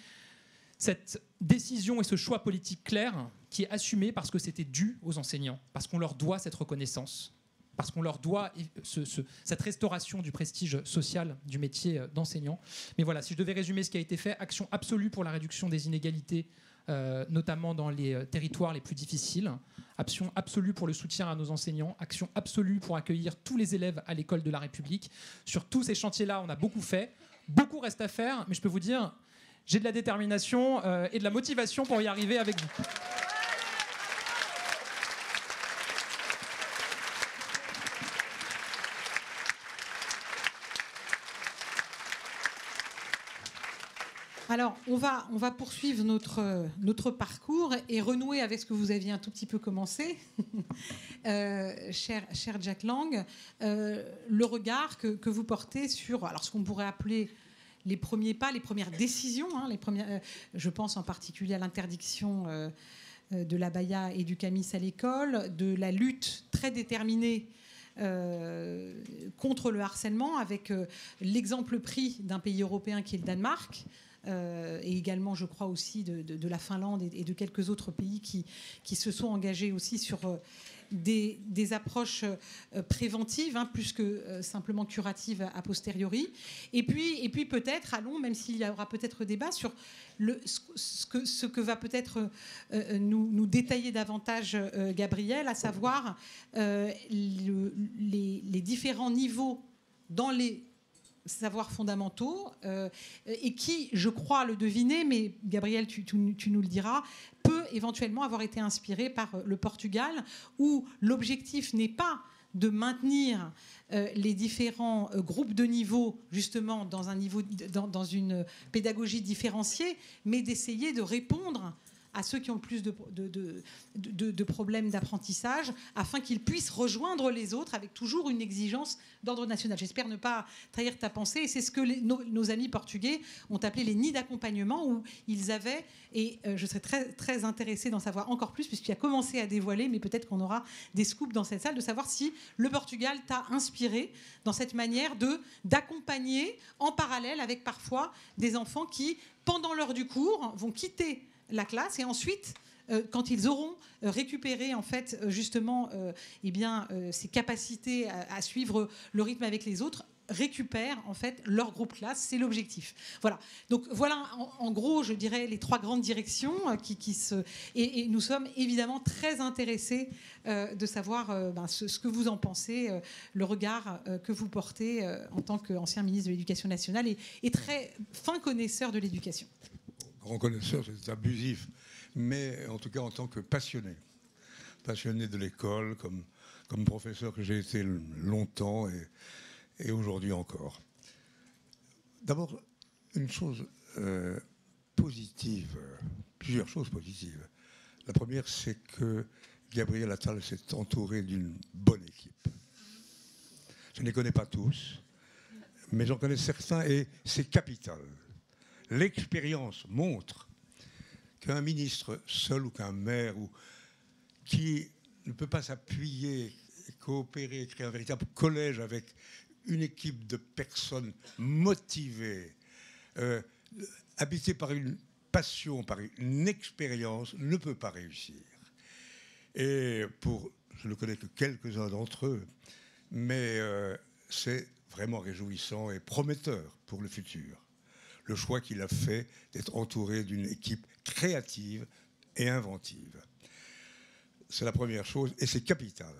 cette décision et ce choix politique clair qui est assumé parce que c'était dû aux enseignants, parce qu'on leur doit cette reconnaissance, parce qu'on leur doit cette restauration du prestige social du métier d'enseignant. Mais voilà, si je devais résumer ce qui a été fait, action absolue pour la réduction des inégalités, euh, notamment dans les euh, territoires les plus difficiles, action absolue pour le soutien à nos enseignants, action absolue pour accueillir tous les élèves à l'école de la République. Sur tous ces chantiers-là, on a beaucoup fait, beaucoup reste à faire, mais je peux vous dire, j'ai de la détermination euh, et de la motivation pour y arriver avec vous. Alors, on va, poursuivre notre, parcours et renouer avec ce que vous aviez un tout petit peu commencé, euh, cher, Jack Lang, euh, le regard que, vous portez sur alors, ce qu'on pourrait appeler les premiers pas, les premières décisions. Hein, euh, je pense en particulier à l'interdiction de la baya et du camis à l'école, de la lutte très déterminée contre le harcèlement, avec l'exemple pris d'un pays européen qui est le Danemark, euh, et également, je crois aussi, de, la Finlande et, de quelques autres pays qui, qui se sont engagés aussi sur euh, des, approches euh, préventives, hein, plus que simplement curatives a posteriori. Et puis, et puis peut-être, allons, même s'il y aura peut-être débat sur ce, que, ce que va peut-être nous, nous, détailler davantage Gabriel, à savoir les, les différents niveaux dans les savoirs fondamentaux euh, et qui, je crois le deviner, mais Gabriel, tu, nous le diras, peut éventuellement avoir été inspiré par euh, le Portugal, où l'objectif n'est pas de maintenir euh, les différents groupes de niveaux justement dans un niveau dans une pédagogie différenciée, mais d'essayer de répondre à ceux qui ont le plus de, problèmes d'apprentissage, afin qu'ils puissent rejoindre les autres avec toujours une exigence d'ordre national. J'espère ne pas trahir ta pensée. Et c'est ce que nos, amis portugais ont appelé les nids d'accompagnement, où ils avaient, et euh, je serais très, intéressée d'en savoir encore plus, puisqu'il a commencé à dévoiler, mais peut-être qu'on aura des scoops dans cette salle, de savoir si le Portugal t'a inspiré dans cette manière d'accompagner en parallèle avec parfois des enfants qui, pendant l'heure du cours, vont quitter la classe et ensuite euh, quand ils auront euh, récupéré en fait euh, justement eh bien ces capacités à, suivre le rythme avec les autres récupèrent en fait leur groupe classe, c'est l'objectif. Voilà. Donc voilà en, gros, je dirais les trois grandes directions qui, se et, nous sommes évidemment très intéressés de savoir ben, ce, que vous en pensez, le regard que vous portez en tant qu'ancien ministre de l'Éducation nationale et très fin connaisseur de l'éducation grand connaisseur, c'est abusif, mais en tout cas en tant que passionné, passionné de l'école, comme, professeur que j'ai été longtemps et, et aujourd'hui encore. D'abord, une chose euh, positive, plusieurs choses positives. La première, c'est que Gabriel Attal s'est entouré d'une bonne équipe. Je ne les connais pas tous, mais j'en connais certains et c'est capital. L'expérience montre qu'un ministre seul ou qu'un maire qui ne peut pas s'appuyer, coopérer, créer un véritable collège avec une équipe de personnes motivées, euh, habitées par une passion, par une expérience, ne peut pas réussir. Et pour, je ne connais que quelques-uns d'entre eux, mais euh, c'est vraiment réjouissant et prometteur pour le futur le choix qu'il a fait d'être entouré d'une équipe créative et inventive. C'est la première chose et c'est capital.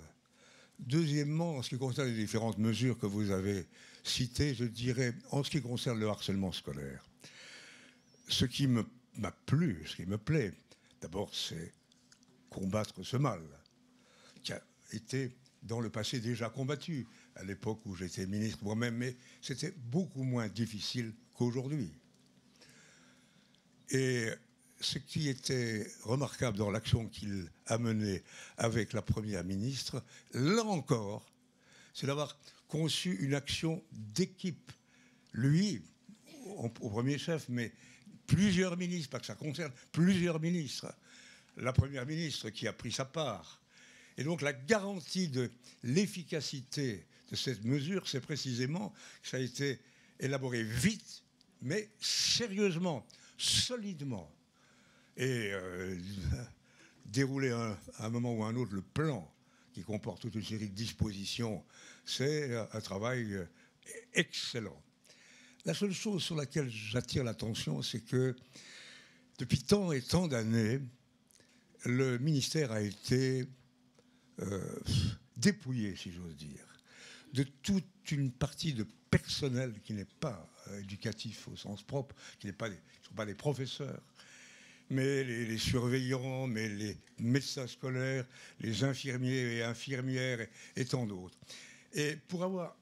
Deuxièmement, en ce qui concerne les différentes mesures que vous avez citées, je dirais, en ce qui concerne le harcèlement scolaire, ce qui m'a plu, ce qui me plaît, d'abord, c'est combattre ce mal qui a été dans le passé déjà combattu à l'époque où j'étais ministre moi-même, mais c'était beaucoup moins difficile qu'aujourd'hui. Et ce qui était remarquable dans l'action qu'il a menée avec la Première ministre, là encore, c'est d'avoir conçu une action d'équipe. Lui, au premier chef, mais plusieurs ministres, parce que ça concerne plusieurs ministres. La Première ministre qui a pris sa part. Et donc la garantie de l'efficacité de cette mesure, c'est précisément que ça a été élaboré vite, mais sérieusement, solidement. Et euh, dérouler à un moment ou à un autre le plan qui comporte toute une série de dispositions, c'est un travail euh, excellent. La seule chose sur laquelle j'attire l'attention, c'est que depuis tant et tant d'années, le ministère a été euh, dépouillé, si j'ose dire, de toute une partie de personnel qui n'est pas euh, éducatif au sens propre, qui ne sont pas des professeurs, mais les, surveillants, mais les médecins scolaires, les infirmiers et infirmières et, tant d'autres. Et pour avoir,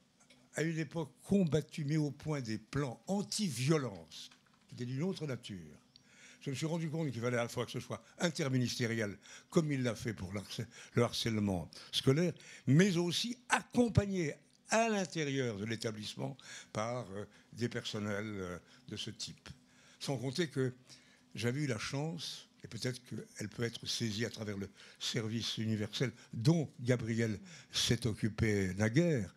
à une époque, combattu, mis au point des plans anti-violence, qui étaient d'une autre nature, je me suis rendu compte qu'il fallait à la fois que ce soit interministériel, comme il l'a fait pour le harcèlement scolaire, mais aussi accompagné à l'intérieur de l'établissement par euh, des personnels euh, de ce type. Sans compter que j'avais eu la chance, et peut-être qu'elle peut être saisie à travers le service universel dont Gabriel s'est occupé naguère,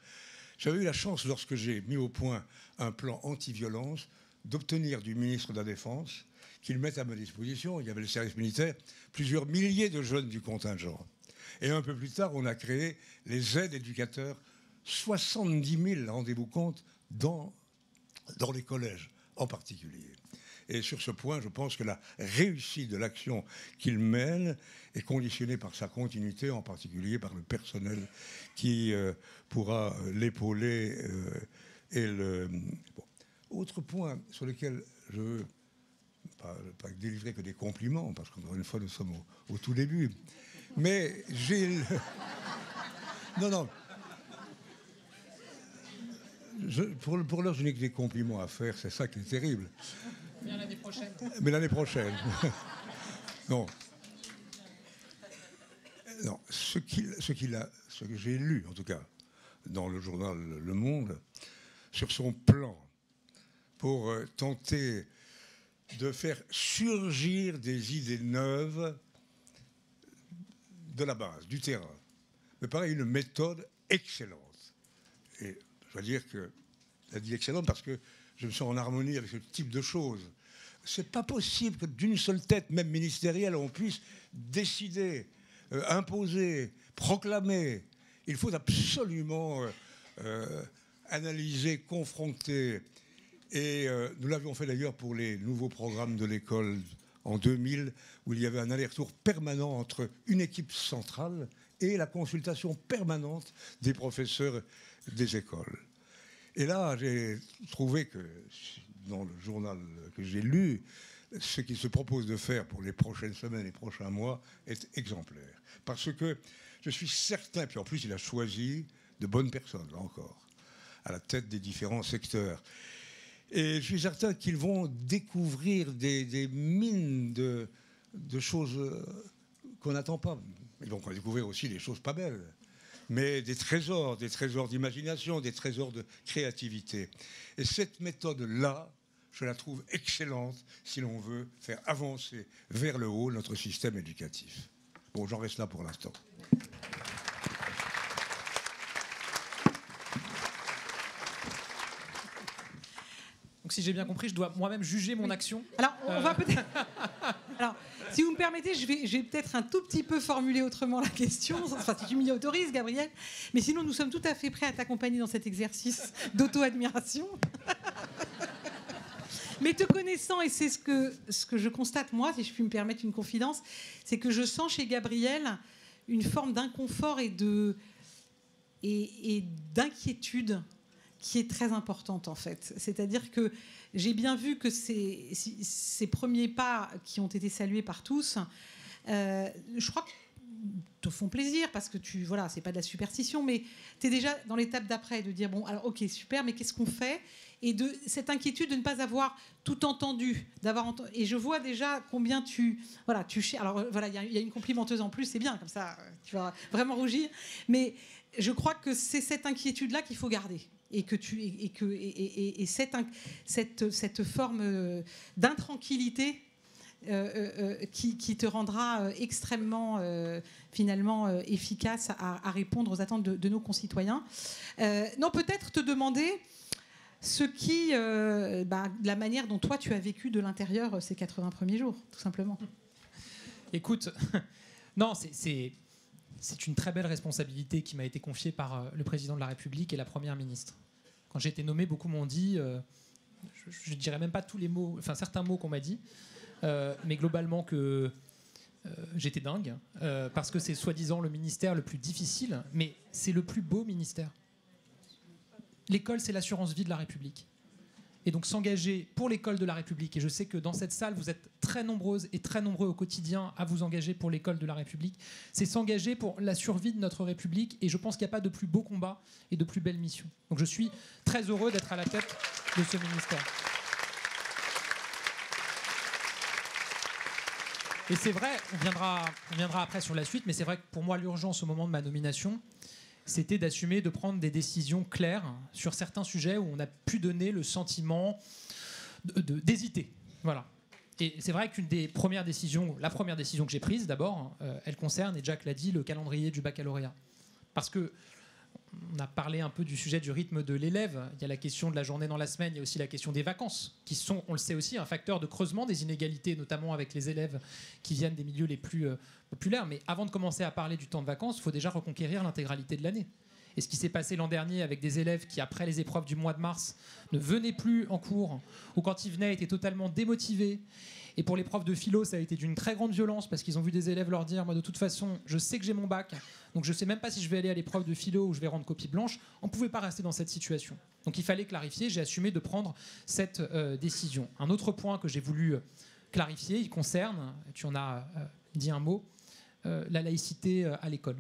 j'avais eu la chance, lorsque j'ai mis au point un plan anti-violence, d'obtenir du ministre de la Défense qu'il mette à ma disposition, il y avait le service militaire, plusieurs milliers de jeunes du contingent. Et un peu plus tard, on a créé les aides éducateurs, 70 000, rendez-vous compte, dans, dans les collèges en particulier. Et sur ce point, je pense que la réussite de l'action qu'il mène est conditionnée par sa continuité, en particulier par le personnel qui euh, pourra l'épauler euh, et le. Autre point sur lequel je veux pas, pas, délivrer que des compliments, parce qu'encore une fois, nous sommes au, tout début. Mais j'ai. non, non. Pour pour l'heure, je n'ai que des compliments à faire, c'est ça qui est terrible. Mais l'année prochaine. Mais l'année prochaine. non. Non, ce, qu'il, ce, qu'il a, ce que j'ai lu, en tout cas, dans le journal Le Monde, sur son plan pour euh, tenter de faire surgir des idées neuves de la base, du terrain. Mais pareil, une méthode excellente. Et je dois dire que, a dit excellente parce que je me sens en harmonie avec ce type de choses. C'est pas possible que d'une seule tête, même ministérielle, on puisse décider, euh, imposer, proclamer. Il faut absolument euh, euh, analyser, confronter, et nous l'avions fait d'ailleurs pour les nouveaux programmes de l'école en 2000, où il y avait un aller-retour permanent entre une équipe centrale et la consultation permanente des professeurs des écoles. Et là, j'ai trouvé que dans le journal que j'ai lu, ce qu'il se propose de faire pour les prochaines semaines et prochains mois est exemplaire. Parce que je suis certain, puis en plus il a choisi de bonnes personnes, là encore, à la tête des différents secteurs. Et je suis certain qu'ils vont découvrir des, mines de, choses euh, qu'on n'attend pas. Ils vont découvrir aussi des choses pas belles, mais des trésors, des trésors d'imagination, des trésors de créativité. Et cette méthode-là, je la trouve excellente si l'on veut faire avancer vers le haut notre système éducatif. Bon, j'en reste là pour l'instant. Donc si j'ai bien compris, je dois moi-même juger mon action. Alors, on va euh. peut-être. Alors, si vous me permettez, je vais, peut-être un tout petit peu formuler autrement la question, enfin, si tu m'y autorises, Gabriel. Mais sinon, nous sommes tout à fait prêts à t'accompagner dans cet exercice d'auto-admiration. Mais te connaissant, et c'est ce que, ce que je constate moi, si je puis me permettre une confidence, c'est que je sens chez Gabriel une forme d'inconfort et, et d'inquiétude qui est très importante en fait. C'est-à-dire que j'ai bien vu que ces, premiers pas qui ont été salués par tous, euh, je crois te font plaisir parce que tu voilà c'est pas de la superstition mais tu es déjà dans l'étape d'après de dire bon alors ok super mais qu'est-ce qu'on fait? Et de cette inquiétude de ne pas avoir tout entendu d'avoir et je vois déjà combien tu voilà tu alors voilà il y, a une complimenteuse en plus c'est bien comme ça tu vas vraiment rougir mais je crois que c'est cette inquiétude là qu'il faut garder et que tu et, que et, et cette, cette, cette forme euh, d'intranquillité euh, euh, qui, te rendra extrêmement finalement efficace à, répondre aux attentes de, nos concitoyens. non, peut-être te demander ce qui, bah, la manière dont toi tu as vécu de l'intérieur ces 80 premiers jours, tout simplement. Écoute, non, c'est c'est une très belle responsabilité qui m'a été confiée par le président de la République et la première ministre. Quand j'ai été nommé, beaucoup m'ont dit, je ne dirais même pas tous les mots, enfin certains mots qu'on m'a dit, euh, mais globalement que euh, j'étais dingue, euh, parce que c'est soi-disant le ministère le plus difficile, mais c'est le plus beau ministère. L'école, c'est l'assurance vie de la République. Et donc s'engager pour l'école de la République, et je sais que dans cette salle, vous êtes très nombreuses et très nombreux au quotidien à vous engager pour l'école de la République, c'est s'engager pour la survie de notre République, et je pense qu'il n'y a pas de plus beau combat et de plus belle mission. Donc je suis très heureux d'être à la tête de ce ministère. Et c'est vrai, on viendra, on viendra après sur la suite, mais c'est vrai que pour moi, l'urgence au moment de ma nomination, c'était d'assumer de prendre des décisions claires sur certains sujets où on a pu donner le sentiment d'hésiter. Voilà. Et c'est vrai qu'une des premières décisions, la première décision que j'ai prise d'abord, euh, elle concerne, et Jack l'a dit, le calendrier du baccalauréat. Parce que on a parlé un peu du sujet du rythme de l'élève. Il y a la question de la journée dans la semaine, il y a aussi la question des vacances, qui sont, on le sait aussi, un facteur de creusement des inégalités, notamment avec les élèves qui viennent des milieux les plus euh, populaires. Mais avant de commencer à parler du temps de vacances, il faut déjà reconquérir l'intégralité de l'année. Et ce qui s'est passé l'an dernier avec des élèves qui, après les épreuves du mois de mars, ne venaient plus en cours, ou quand ils venaient, étaient totalement démotivés, et pour les profs de philo, ça a été d'une très grande violence parce qu'ils ont vu des élèves leur dire Moi, de toute façon, je sais que j'ai mon bac, donc je sais même pas si je vais aller à l'épreuve de philo ou je vais rendre copie blanche. On ne pouvait pas rester dans cette situation. Donc il fallait clarifier. J'ai assumé de prendre cette euh, décision. Un autre point que j'ai voulu euh, clarifier, il concerne, tu en as euh, dit un mot, la laïcité à l'école.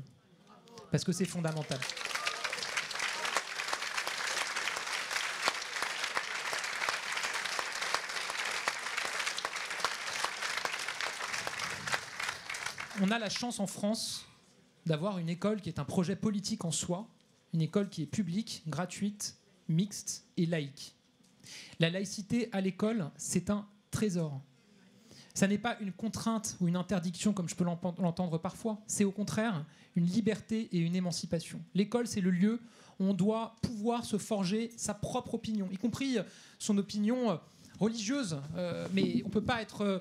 Parce que c'est fondamental. On a la chance en France d'avoir une école qui est un projet politique en soi, une école qui est publique, gratuite, mixte et laïque. La laïcité à l'école, c'est un trésor. Ça n'est pas une contrainte ou une interdiction comme je peux l'entendre parfois, c'est au contraire une liberté et une émancipation. L'école, c'est le lieu où on doit pouvoir se forger sa propre opinion, y compris son opinion euh, religieuse. Euh, mais on ne peut pas être euh,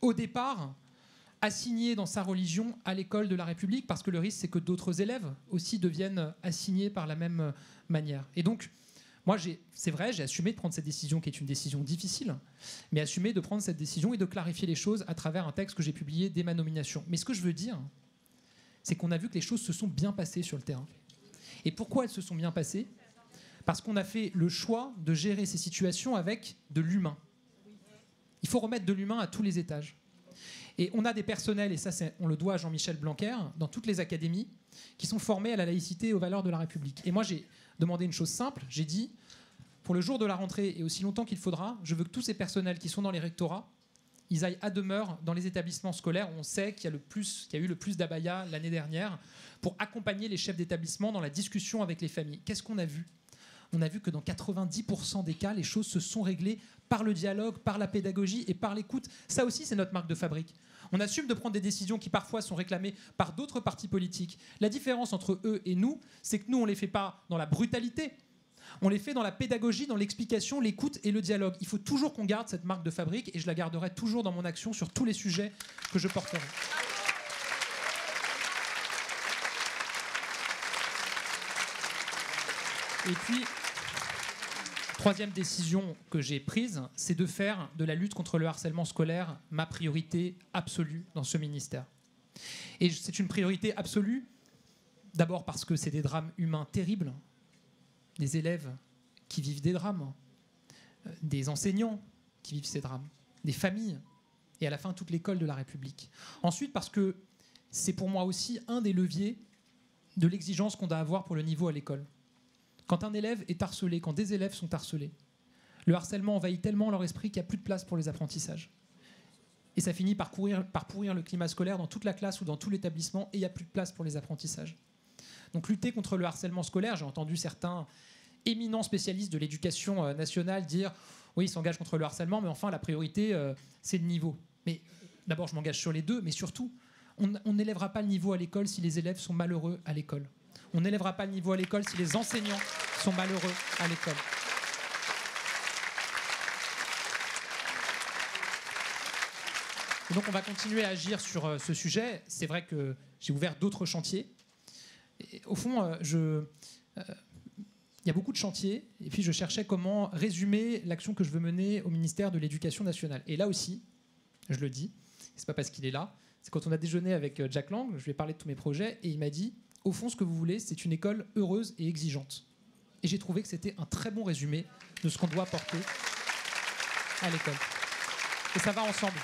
au départ assigné dans sa religion à l'école de la République, parce que le risque, c'est que d'autres élèves aussi deviennent assignés par la même manière. Et donc, moi, c'est vrai, j'ai assumé de prendre cette décision qui est une décision difficile, mais assumé de prendre cette décision et de clarifier les choses à travers un texte que j'ai publié dès ma nomination. Mais ce que je veux dire, c'est qu'on a vu que les choses se sont bien passées sur le terrain. Et pourquoi elles se sont bien passées? Parce qu'on a fait le choix de gérer ces situations avec de l'humain. Il faut remettre de l'humain à tous les étages. Et on a des personnels, et ça on le doit à Jean-Michel Blanquer, dans toutes les académies, qui sont formés à la laïcité et aux valeurs de la République. Et moi j'ai demandé une chose simple, j'ai dit, pour le jour de la rentrée et aussi longtemps qu'il faudra, je veux que tous ces personnels qui sont dans les rectorats, ils aillent à demeure dans les établissements scolaires où on sait qu'il y y a eu le plus d'abaya l'année dernière, pour accompagner les chefs d'établissement dans la discussion avec les familles. Qu'est-ce qu'on a vu? On a vu que dans 90% des cas, les choses se sont réglées par le dialogue, par la pédagogie et par l'écoute. Ça aussi, c'est notre marque de fabrique. On assume de prendre des décisions qui parfois sont réclamées par d'autres partis politiques. La différence entre eux et nous, c'est que nous, on ne les fait pas dans la brutalité. On les fait dans la pédagogie, dans l'explication, l'écoute et le dialogue. Il faut toujours qu'on garde cette marque de fabrique et je la garderai toujours dans mon action sur tous les sujets que je porterai. Et puis, Troisième décision que j'ai prise, c'est de faire de la lutte contre le harcèlement scolaire ma priorité absolue dans ce ministère. Et c'est une priorité absolue, d'abord parce que c'est des drames humains terribles, des élèves qui vivent des drames, euh, des enseignants qui vivent ces drames, des familles, et à la fin toute l'école de la République. Ensuite parce que c'est pour moi aussi un des leviers de l'exigence qu'on doit avoir pour le niveau à l'école. Quand un élève est harcelé, quand des élèves sont harcelés, le harcèlement envahit tellement leur esprit qu'il n'y a plus de place pour les apprentissages. Et ça finit par, par pourrir le climat scolaire dans toute la classe ou dans tout l'établissement et il n'y a plus de place pour les apprentissages. Donc lutter contre le harcèlement scolaire, j'ai entendu certains éminents spécialistes de l'éducation euh, nationale dire oui, ils s'engagent contre le harcèlement, mais enfin la priorité, euh, c'est le niveau. Mais d'abord, je m'engage sur les deux, mais surtout, on n'élèvera pas le niveau à l'école si les élèves sont malheureux à l'école. On n'élèvera pas le niveau à l'école si les enseignants sont malheureux à l'école. donc on va continuer à agir sur euh, ce sujet. C'est vrai que j'ai ouvert d'autres chantiers. au fond, euh, je, il y a beaucoup de chantiers, et puis je cherchais comment résumer l'action que je veux mener au ministère de l'Éducation nationale. Et là aussi, je le dis, c'est pas parce qu'il est là, c'est quand on a déjeuné avec euh, Jack Lang, je lui ai parlé de tous mes projets, et il m'a dit, au fond, ce que vous voulez, c'est une école heureuse et exigeante. Et j'ai trouvé que c'était un très bon résumé de ce qu'on doit apporter à l'école. Et ça va ensemble.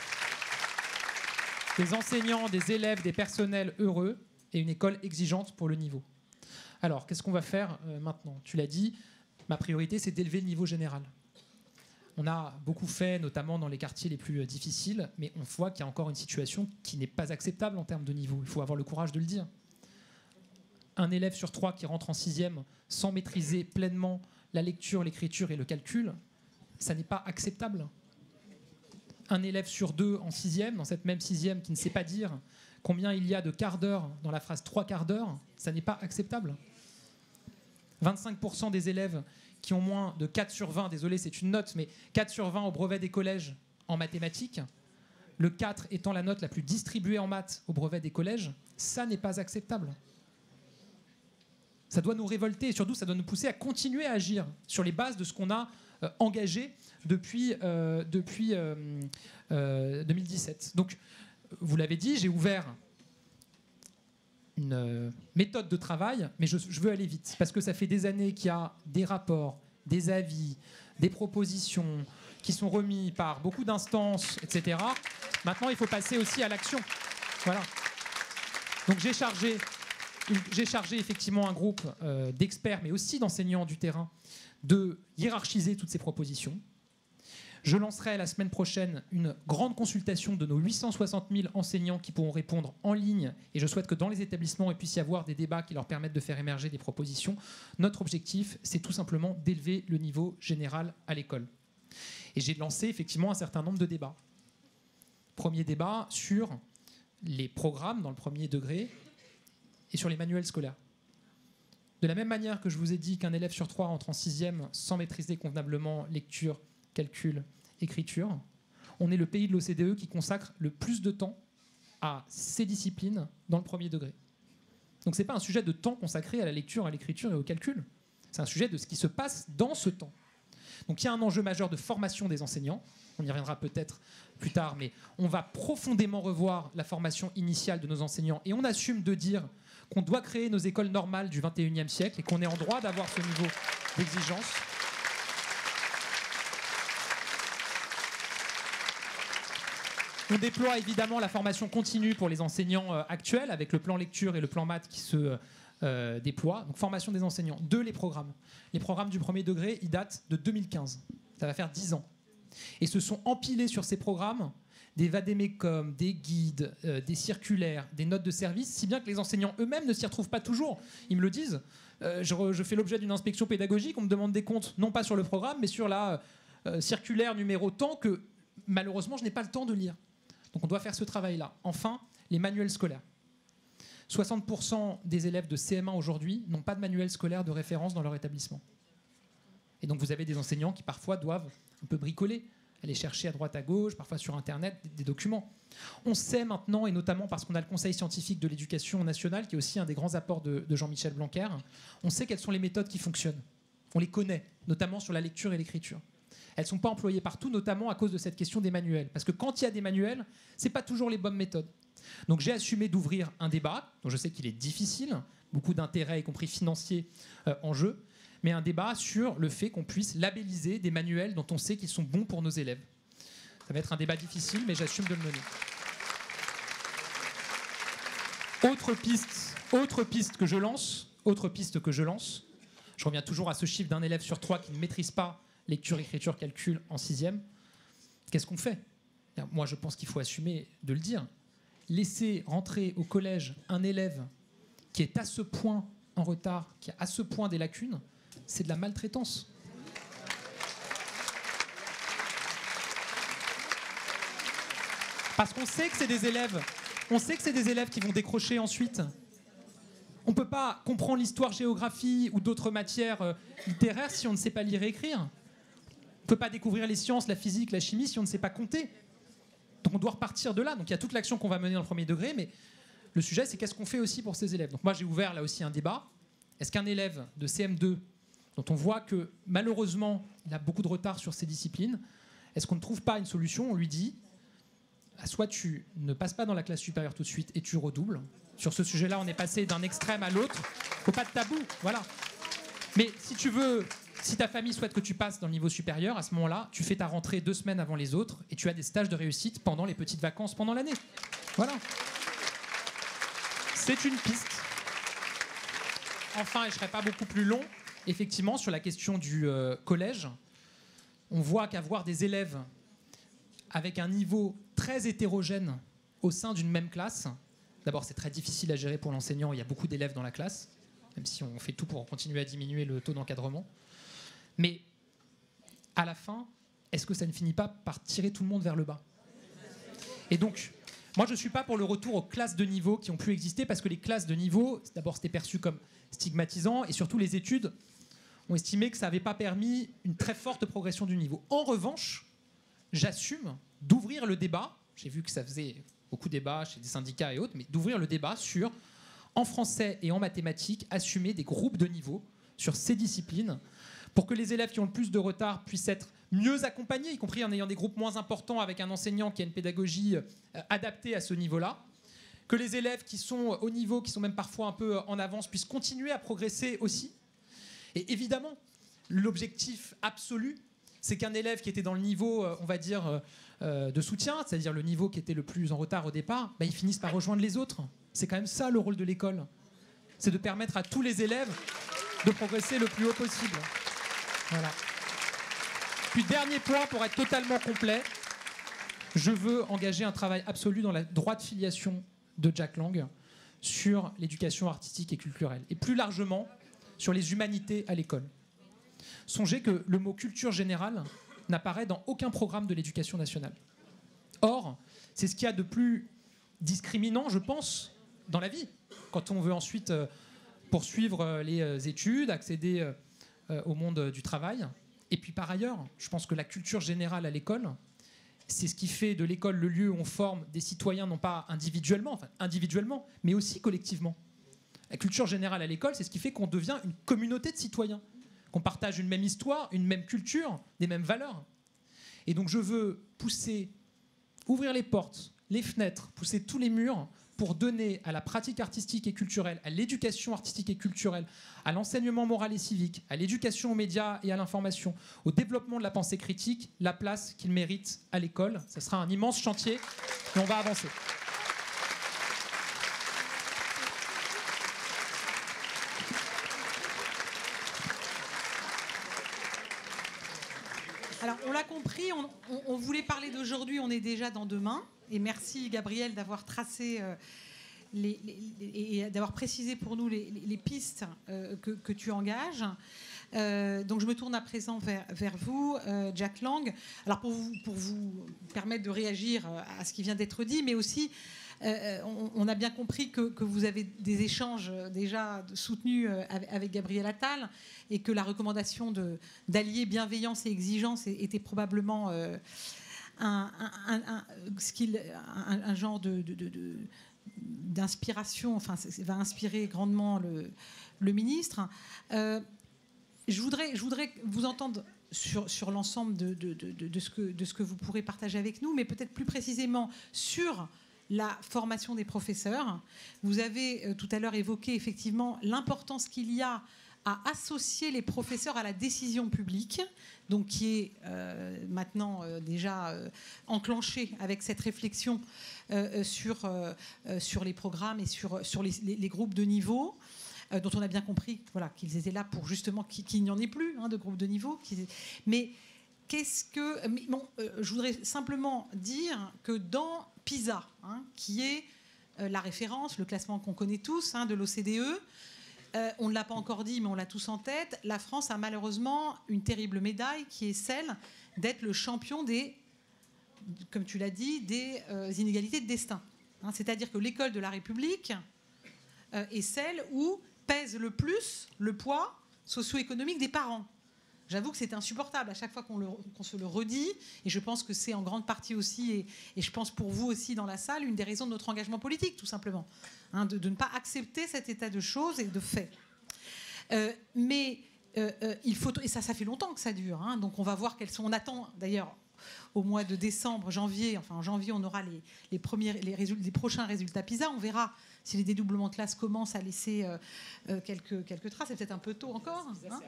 Des enseignants, des élèves, des personnels heureux et une école exigeante pour le niveau. Alors, qu'est-ce qu'on va faire euh, maintenant? Tu l'as dit, ma priorité, c'est d'élever le niveau général. On a beaucoup fait, notamment dans les quartiers les plus euh, difficiles, mais on voit qu'il y a encore une situation qui n'est pas acceptable en termes de niveau. Il faut avoir le courage de le dire. Un élève sur trois qui rentre en sixième sans maîtriser pleinement la lecture, l'écriture et le calcul, ça n'est pas acceptable. Un élève sur deux en sixième, dans cette même sixième, qui ne sait pas dire combien il y a de quarts d'heure dans la phrase trois quarts d'heure, ça n'est pas acceptable. 25% des élèves qui ont moins de 4 sur 20, désolé c'est une note, mais 4 sur 20 au brevet des collèges en mathématiques, le 4 étant la note la plus distribuée en maths au brevet des collèges, ça n'est pas acceptable. Ça doit nous révolter et surtout ça doit nous pousser à continuer à agir sur les bases de ce qu'on a euh, engagé depuis, euh, depuis 2017. Euh, Donc, vous l'avez dit, j'ai ouvert une méthode de travail, mais je, veux aller vite, parce que ça fait des années qu'il y a des rapports, des avis, des propositions qui sont remis par beaucoup d'instances, etc. Maintenant, il faut passer aussi à l'action. Voilà. Donc j'ai chargé, j'ai chargé effectivement un groupe euh, d'experts, mais aussi d'enseignants du terrain, de hiérarchiser toutes ces propositions, je lancerai la semaine prochaine une grande consultation de nos 860 000 enseignants qui pourront répondre en ligne. Et je souhaite que dans les établissements, il puisse y avoir des débats qui leur permettent de faire émerger des propositions. Notre objectif, c'est tout simplement d'élever le niveau général à l'école. Et j'ai lancé effectivement un certain nombre de débats. Premier débat sur les programmes dans le premier degré et sur les manuels scolaires. De la même manière que je vous ai dit qu'un élève sur trois entre en sixième sans maîtriser convenablement lecture, calcul, écriture. On est le pays de l'OCDE qui consacre le plus de temps à ces disciplines dans le premier degré. Donc ce n'est pas un sujet de temps consacré à la lecture, à l'écriture et au calcul. C'est un sujet de ce qui se passe dans ce temps. Donc il y a un enjeu majeur de formation des enseignants. On y reviendra peut-être plus tard, mais on va profondément revoir la formation initiale de nos enseignants et on assume de dire qu'on doit créer nos écoles normales du 21e siècle et qu'on est en droit d'avoir ce niveau d'exigence. On déploie évidemment la formation continue pour les enseignants euh, actuels avec le plan lecture et le plan maths qui se euh, déploient. Donc formation des enseignants. Deux, les programmes. Les programmes du premier degré, ils datent de 2015. Ça va faire 10 ans. Et se sont empilés sur ces programmes des vadémécum, des guides, euh, des circulaires, des notes de service, si bien que les enseignants eux-mêmes ne s'y retrouvent pas toujours. Ils me le disent. je, je, fais l'objet d'une inspection pédagogique, on me demande des comptes, non pas sur le programme, mais sur la circulaire numéro tant que malheureusement je n'ai pas le temps de lire. Donc on doit faire ce travail-là. Enfin, les manuels scolaires. 60% des élèves de CM1 aujourd'hui n'ont pas de manuel scolaire de référence dans leur établissement. Et donc vous avez des enseignants qui parfois doivent un peu bricoler, aller chercher à droite à gauche, parfois sur Internet, des, documents. On sait maintenant, et notamment parce qu'on a le Conseil scientifique de l'éducation nationale, qui est aussi un des grands apports de, Jean-Michel Blanquer, on sait quelles sont les méthodes qui fonctionnent. On les connaît, notamment sur la lecture et l'écriture elles ne sont pas employées partout, notamment à cause de cette question des manuels. Parce que quand il y a des manuels, ce n'est pas toujours les bonnes méthodes. Donc j'ai assumé d'ouvrir un débat, dont je sais qu'il est difficile, beaucoup d'intérêts, y compris financiers, euh, en jeu, mais un débat sur le fait qu'on puisse labelliser des manuels dont on sait qu'ils sont bons pour nos élèves. Ça va être un débat difficile, mais j'assume de le mener. Autre piste, autre piste que je lance, autre piste que je lance. Je reviens toujours à ce chiffre d'un élève sur trois qui ne maîtrise pas lecture, écriture, calcul en sixième. Qu'est-ce qu'on fait? Moi, je pense qu'il faut assumer de le dire. Laisser rentrer au collège un élève qui est à ce point en retard, qui a à ce point des lacunes, c'est de la maltraitance. Parce qu'on sait que c'est des élèves, on sait que c'est des élèves qui vont décrocher ensuite. On ne peut pas comprendre l'histoire, géographie ou d'autres matières euh, littéraires si on ne sait pas lire et écrire. On ne peut pas découvrir les sciences, la physique, la chimie si on ne sait pas compter. Donc on doit repartir de là. Donc il y a toute l'action qu'on va mener dans le premier degré, mais le sujet c'est qu'est-ce qu'on fait aussi pour ces élèves. Donc moi j'ai ouvert là aussi un débat. Est-ce qu'un élève de CM2 dont on voit que malheureusement il a beaucoup de retard sur ses disciplines, est-ce qu'on ne trouve pas une solution? On lui dit ah, soit tu ne passes pas dans la classe supérieure tout de suite et tu redoubles. Sur ce sujet-là, on est passé d'un extrême à l'autre. Faut pas de tabou, voilà. Mais si tu veux, si ta famille souhaite que tu passes dans le niveau supérieur, à ce moment-là, tu fais ta rentrée deux semaines avant les autres et tu as des stages de réussite pendant les petites vacances pendant l'année. Voilà. C'est une piste. Enfin, et je ne serai pas beaucoup plus long, effectivement, sur la question du euh, collège, on voit qu'avoir des élèves avec un niveau très hétérogène au sein d'une même classe. D'abord, c'est très difficile à gérer pour l'enseignant, il y a beaucoup d'élèves dans la classe, même si on fait tout pour continuer à diminuer le taux d'encadrement. Mais à la fin, est-ce que ça ne finit pas par tirer tout le monde vers le bas? Et donc, moi, je ne suis pas pour le retour aux classes de niveau qui ont pu exister, parce que les classes de niveau, d'abord, c'était perçu comme stigmatisant, et surtout, les études ont estimé que ça n'avait pas permis une très forte progression du niveau. En revanche, j'assume d'ouvrir le débat, j'ai vu que ça faisait beaucoup de débats chez des syndicats et autres, mais d'ouvrir le débat sur, en français et en mathématiques, assumer des groupes de niveau sur ces disciplines pour que les élèves qui ont le plus de retard puissent être mieux accompagnés, y compris en ayant des groupes moins importants avec un enseignant qui a une pédagogie euh, adaptée à ce niveau-là, que les élèves qui sont au niveau, qui sont même parfois un peu en avance, puissent continuer à progresser aussi. Et évidemment, l'objectif absolu, c'est qu'un élève qui était dans le niveau, euh, on va dire, euh, euh, de soutien, c'est-à-dire le niveau qui était le plus en retard au départ, bah, ils finissent par rejoindre les autres. C'est quand même ça le rôle de l'école. C'est de permettre à tous les élèves de progresser le plus haut possible. Voilà. Puis dernier point pour être totalement complet, je veux engager un travail absolu dans la droite filiation de Jack Lang sur l'éducation artistique et culturelle, et plus largement sur les humanités à l'école. Songez que le mot culture générale n'apparaît dans aucun programme de l'éducation nationale. Or, c'est ce qu'il y a de plus discriminant, je pense, dans la vie, quand on veut ensuite euh, poursuivre euh, les euh, études, accéder au monde du travail. Et puis par ailleurs, je pense que la culture générale à l'école, c'est ce qui fait de l'école le lieu où on forme des citoyens, non pas individuellement, individuellement, mais aussi collectivement. La culture générale à l'école, c'est ce qui fait qu'on devient une communauté de citoyens qu'on partage une même histoire, une même culture, des mêmes valeurs. Et donc je veux pousser, ouvrir les portes, les fenêtres, pousser tous les murs pour donner à la pratique artistique et culturelle, à l'éducation artistique et culturelle, à l'enseignement moral et civique, à l'éducation aux médias et à l'information, au développement de la pensée critique, la place qu'il mérite à l'école. Ce sera un immense chantier et on va avancer. Alors, on l'a on, voulait parler d'aujourd'hui, on est déjà dans demain. Et merci, Gabriel, d'avoir tracé euh, les, et d'avoir précisé pour nous les, pistes euh, que, tu engages. Euh, donc, je me tourne à présent vers, vers vous, Jack Lang. Alors, pour vous, pour vous permettre de réagir à ce qui vient d'être dit, mais aussi euh, on, a bien compris que, vous avez des échanges déjà soutenus euh, avec, Gabriel Attal et que la recommandation d'allier bienveillance et exigence était probablement euh, un, genre d'inspiration, enfin, ça va inspirer grandement le, ministre. je, voudrais, vous entendre sur, l'ensemble de ce que vous pourrez partager avec nous, mais peut-être plus précisément sur la formation des professeurs. Vous avez euh, tout à l'heure évoqué effectivement l'importance qu'il y a à associer les professeurs à la décision publique, donc qui est euh, maintenant euh, déjà enclenchée avec cette réflexion sur, sur les programmes et sur, sur les, groupes de niveau. dont on a bien compris voilà, qu'ils étaient là pour justement qu'il n'y en ait plus hein, de groupes de niveau. Mais qu'est-ce que. bon, je voudrais simplement dire que dans PISA, hein, qui est la référence, le classement qu'on connaît tous hein, de l'OCDE, euh, on ne l'a pas encore dit, mais on l'a tous en tête. La France a malheureusement une terrible médaille qui est celle d'être le champion des, comme tu l'as dit, des euh, inégalités de destin. Hein, c'est-à-dire que l'école de la République euh, est celle où pèse le plus le poids socio-économique des parents. J'avoue que c'est insupportable à chaque fois qu'on se le redit, et je pense que c'est en grande partie aussi, et, et, je pense pour vous aussi dans la salle, une des raisons de notre engagement politique, tout simplement. Hein, de, ne pas accepter cet état de choses et de fait. Euh, mais euh, euh, il faut, et ça, ça fait longtemps que ça dure. Hein, donc on va voir quels sont. On attend d'ailleurs au mois de décembre, janvier, enfin en janvier, on aura les, les premiers, les, résultats, les prochains résultats PISA. On verra si les dédoublements de classe commencent à laisser quelques, quelques traces. C'est peut-être un peu tôt encore. Hein.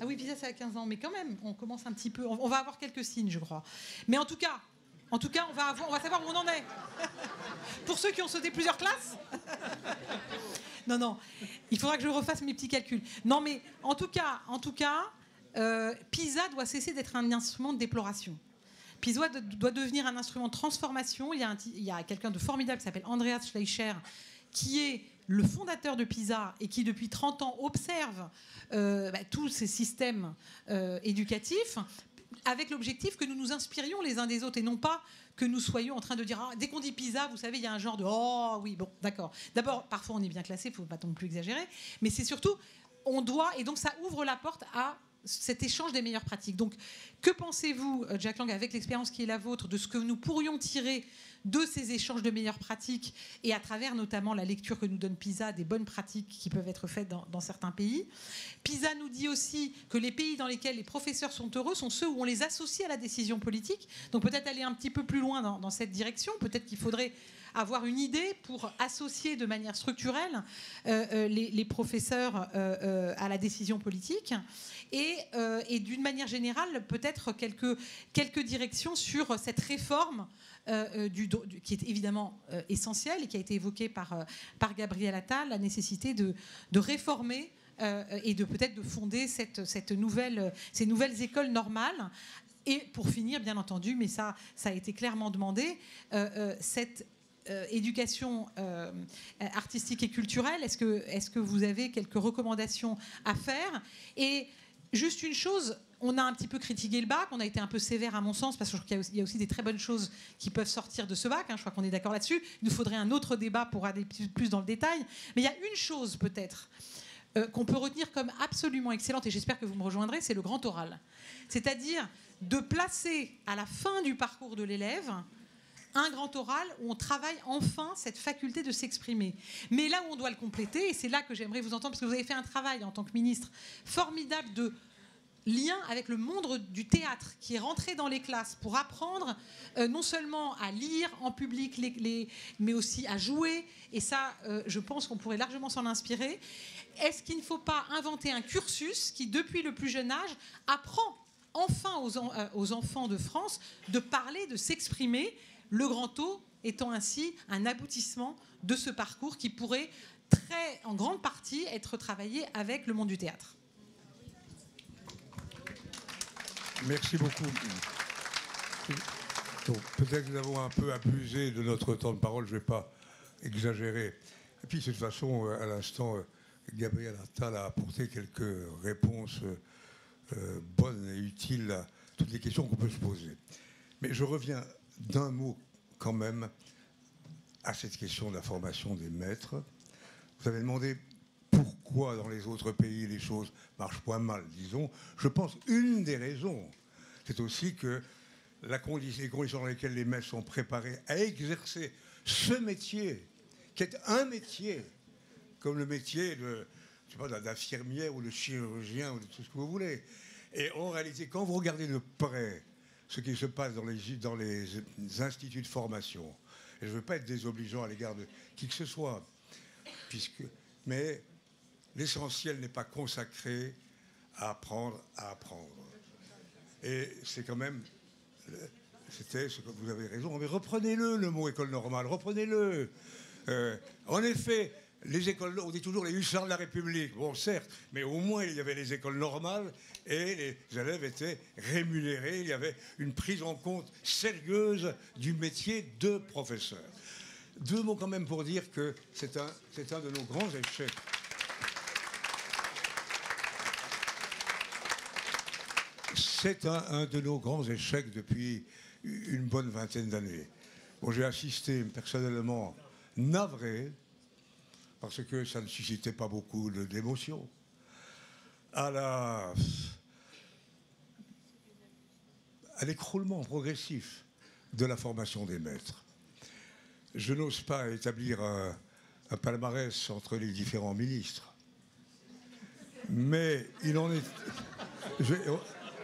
Ah oui, PISA c'est à 15 ans, mais quand même, on commence un petit peu. on va avoir quelques signes, je crois. Mais en tout cas, en tout cas, on va, savoir où on en est. Pour ceux qui ont sauté plusieurs classes. non, non, il faudra que je refasse mes petits calculs. Non, mais en tout cas, en tout cas euh, PISA doit cesser d'être un instrument de déploration. PISA doit devenir un instrument de transformation. Il y a quelqu'un de formidable qui s'appelle Andreas Schleicher, qui est le fondateur de PISA et qui depuis 30 ans observe euh, bah, tous ces systèmes euh, éducatifs avec l'objectif que nous nous inspirions les uns des autres et non pas que nous soyons en train de dire ah, dès qu'on dit PISA, vous savez, il y a un genre de oh oui, bon, d'accord. D'abord, parfois on est bien classé, il faut pas non plus exagérer, mais c'est surtout on doit et donc ça ouvre la porte à cet échange des meilleures pratiques. Donc, que pensez-vous, euh, Jack Lang, avec l'expérience qui est la vôtre, de ce que nous pourrions tirer de ces échanges de meilleures pratiques et à travers notamment la lecture que nous donne PISA des bonnes pratiques qui peuvent être faites dans, certains pays PISA nous dit aussi que les pays dans lesquels les professeurs sont heureux sont ceux où on les associe à la décision politique. Donc, peut-être aller un petit peu plus loin dans, dans cette direction. Peut-être qu'il faudrait avoir une idée pour associer de manière structurelle euh, euh, les, professeurs euh, à la décision politique et, d'une manière générale peut-être quelques, quelques directions sur cette réforme qui est évidemment essentielle et qui a été évoquée par, par Gabriel Attal, la nécessité de, de réformer et de peut-être de fonder cette, cette nouvelle, ces nouvelles écoles normales. Et pour finir, bien entendu, mais ça, ça a été clairement demandé, cette euh, éducation euh, artistique et culturelle, est-ce que, est que vous avez quelques recommandations à faire? Et juste une chose, on a un petit peu critiqué le bac, on a été un peu sévère à mon sens, parce qu'il y, a aussi des très bonnes choses qui peuvent sortir de ce bac, hein, je crois qu'on est d'accord là-dessus. Il nous faudrait un autre débat pour aller plus dans le détail. Mais il y a une chose peut-être euh, qu'on peut retenir comme absolument excellente, et j'espère que vous me rejoindrez, c'est le grand oral. C'est-à-dire de placer à la fin du parcours de l'élève un grand oral où on travaille enfin cette faculté de s'exprimer. Mais là où on doit le compléter, et c'est là que j'aimerais vous entendre, parce que vous avez fait un travail en tant que ministre formidable de lien avec le monde du théâtre qui est rentré dans les classes pour apprendre euh, non seulement à lire en public, mais aussi à jouer. Et ça, euh, je pense qu'on pourrait largement s'en inspirer. Est-ce qu'il ne faut pas inventer un cursus qui, depuis le plus jeune âge, apprend enfin aux, euh, aux enfants de France de parler, de s'exprimer le Grand O étant ainsi un aboutissement de ce parcours qui pourrait très, en grande partie être travaillé avec le monde du théâtre. Merci beaucoup. Peut-être que nous avons un peu abusé de notre temps de parole, je ne vais pas exagérer. Et puis, de toute façon, euh, à l'instant, euh, Gabriel Attal a apporté quelques réponses euh, bonnes et utiles à toutes les questions qu'on peut se poser. Mais je reviens d'un mot quand même à cette question de la formation des maîtres. Vous avez demandé pourquoi dans les autres pays les choses marchent moins mal, disons. Je pense une des raisons, c'est aussi que la condition, les conditions dans lesquelles les maîtres sont préparés à exercer ce métier, qui est un métier, comme le métier d'infirmière ou de chirurgien ou de tout ce que vous voulez. Et en réalité, quand vous regardez de près ce qui se passe dans les, dans les instituts de formation. Et je ne veux pas être désobligeant à l'égard de qui que ce soit, puisque, mais l'essentiel n'est pas consacré à apprendre à apprendre. Et c'est quand même, c'était vous avez raison, mais reprenez-le, le mot école normale, reprenez-le. Euh, en effet, les écoles, on dit toujours les hussards de la République. Bon, certes, mais au moins il y avait les écoles normales et les élèves étaient rémunérés. Il y avait une prise en compte sérieuse du métier de professeur. Deux mots quand même pour dire que c'est un, un de nos grands échecs. C'est un, de nos grands échecs depuis une bonne vingtaine d'années. Bon, j'ai assisté personnellement navré, parce que ça ne suscitait pas beaucoup d'émotion, à la à l'écroulement progressif de la formation des maîtres. Je n'ose pas établir un, palmarès entre les différents ministres, mais il en est.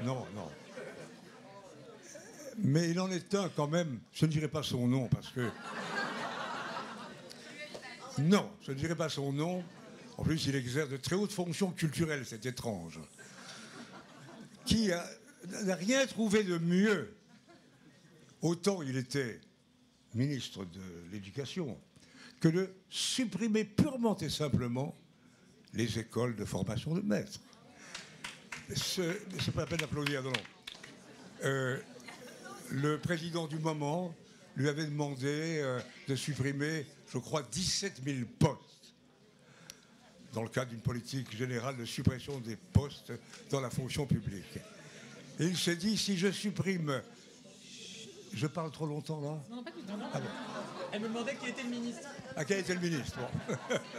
non, non. Mais il en est un quand même, je ne dirai pas son nom parce que. Non, je ne dirai pas son nom. En plus, il exerce de très hautes fonctions culturelles, c'est étrange. Qui a- n'a rien trouvé de mieux. Autant il était ministre de l'Éducation que de supprimer purement et simplement les écoles de formation de maîtres. Ce n'est pas la peine d'applaudir, non. Euh, le président du moment lui avait demandé euh, de supprimer, je crois, 17 000 postes dans le cadre d'une politique générale de suppression des postes dans la fonction publique. Et il s'est dit, si je supprime... Je parle trop longtemps là Non, non, pas du tout. Ah bon. Elle me demandait qui était le ministre. À quel était le ministre Bon.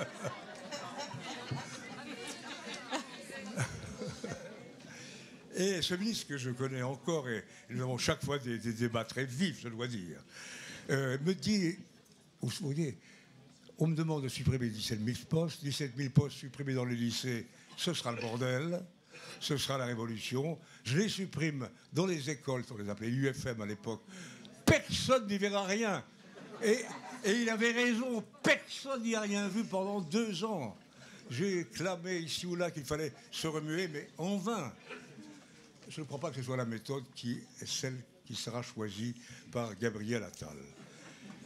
Et ce ministre que je connais encore, et nous avons chaque fois des, des débats très vifs, je dois dire, euh, me dit, vous voyez, on me demande de supprimer 17 000 postes, 17 000 postes supprimés dans les lycées, ce sera le bordel, ce sera la révolution. Je les supprime dans les écoles, on les appelait UFM à l'époque. Personne n'y verra rien. Et, il avait raison, personne n'y a rien vu pendant deux ans. J'ai clamé ici ou là qu'il fallait se remuer, mais en vain. Je ne crois pas que ce soit la méthode qui est celle qui sera choisie par Gabriel Attal.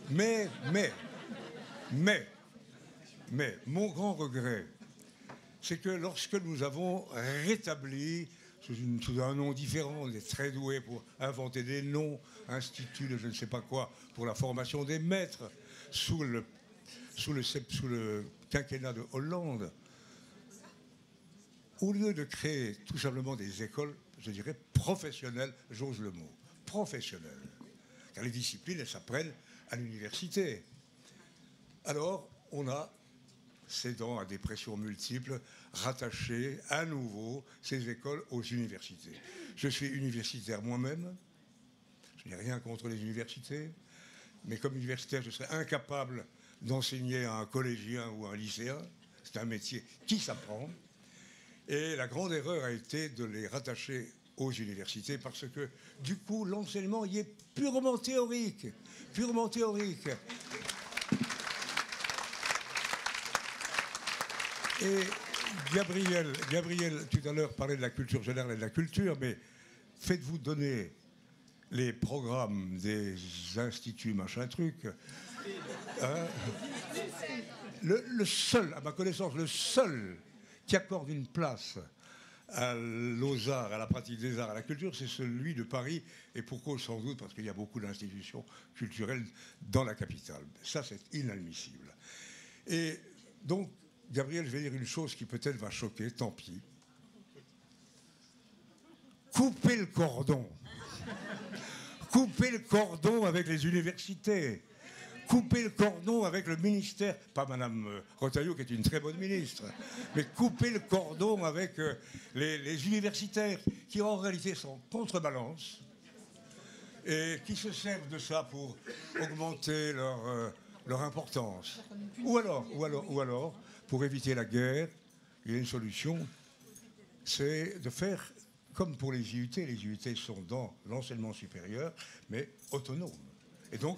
Mais, mais, mais, mais, mon grand regret, c'est que lorsque nous avons rétabli, sous, un nom différent, on est très doué pour inventer des noms, institut de je ne sais pas quoi, pour la formation des maîtres, sous le, sous le quinquennat de Hollande, au lieu de créer tout simplement des écoles, je dirais professionnelles, j'ose le mot, professionnelles, car les disciplines, elles s'apprennent à l'université. Alors, on a, cédant à des pressions multiples, rattaché à nouveau ces écoles aux universités. Je suis universitaire moi-même, je n'ai rien contre les universités, mais comme universitaire, je serais incapable d'enseigner à un collégien ou à un lycéen. C'est un métier qui s'apprend. Et la grande erreur a été de les rattacher aux universités parce que du coup l'enseignement y est purement théorique, purement théorique. Et Gabriel, Gabriel tout à l'heure parlait de la culture générale et de la culture, mais faites-vous donner les programmes des instituts machin truc. Hein le, seul, à ma connaissance, le seul qui accorde une place à aux-arts, à la pratique des arts, à la culture, c'est celui de Paris, et pourquoi sans doute parce qu'il y a beaucoup d'institutions culturelles dans la capitale. Ça, c'est inadmissible. Et donc, Gabriel, je vais dire une chose qui peut-être va choquer, tant pis. Coupez le cordon. Coupez le cordon avec les universités. Coupez le cordon avec le ministère, pas Madame euh, Retailleau qui est une très bonne ministre, mais coupez le cordon avec euh, les, les universitaires qui en réalité sont contrebalance et qui se servent de ça pour augmenter leur, euh, leur importance. Ou alors, ou, alors, ou alors, pour éviter la guerre, il y a une solution, c'est de faire comme pour les IUT. Les IUT sont dans l'enseignement supérieur, mais autonomes. Et donc,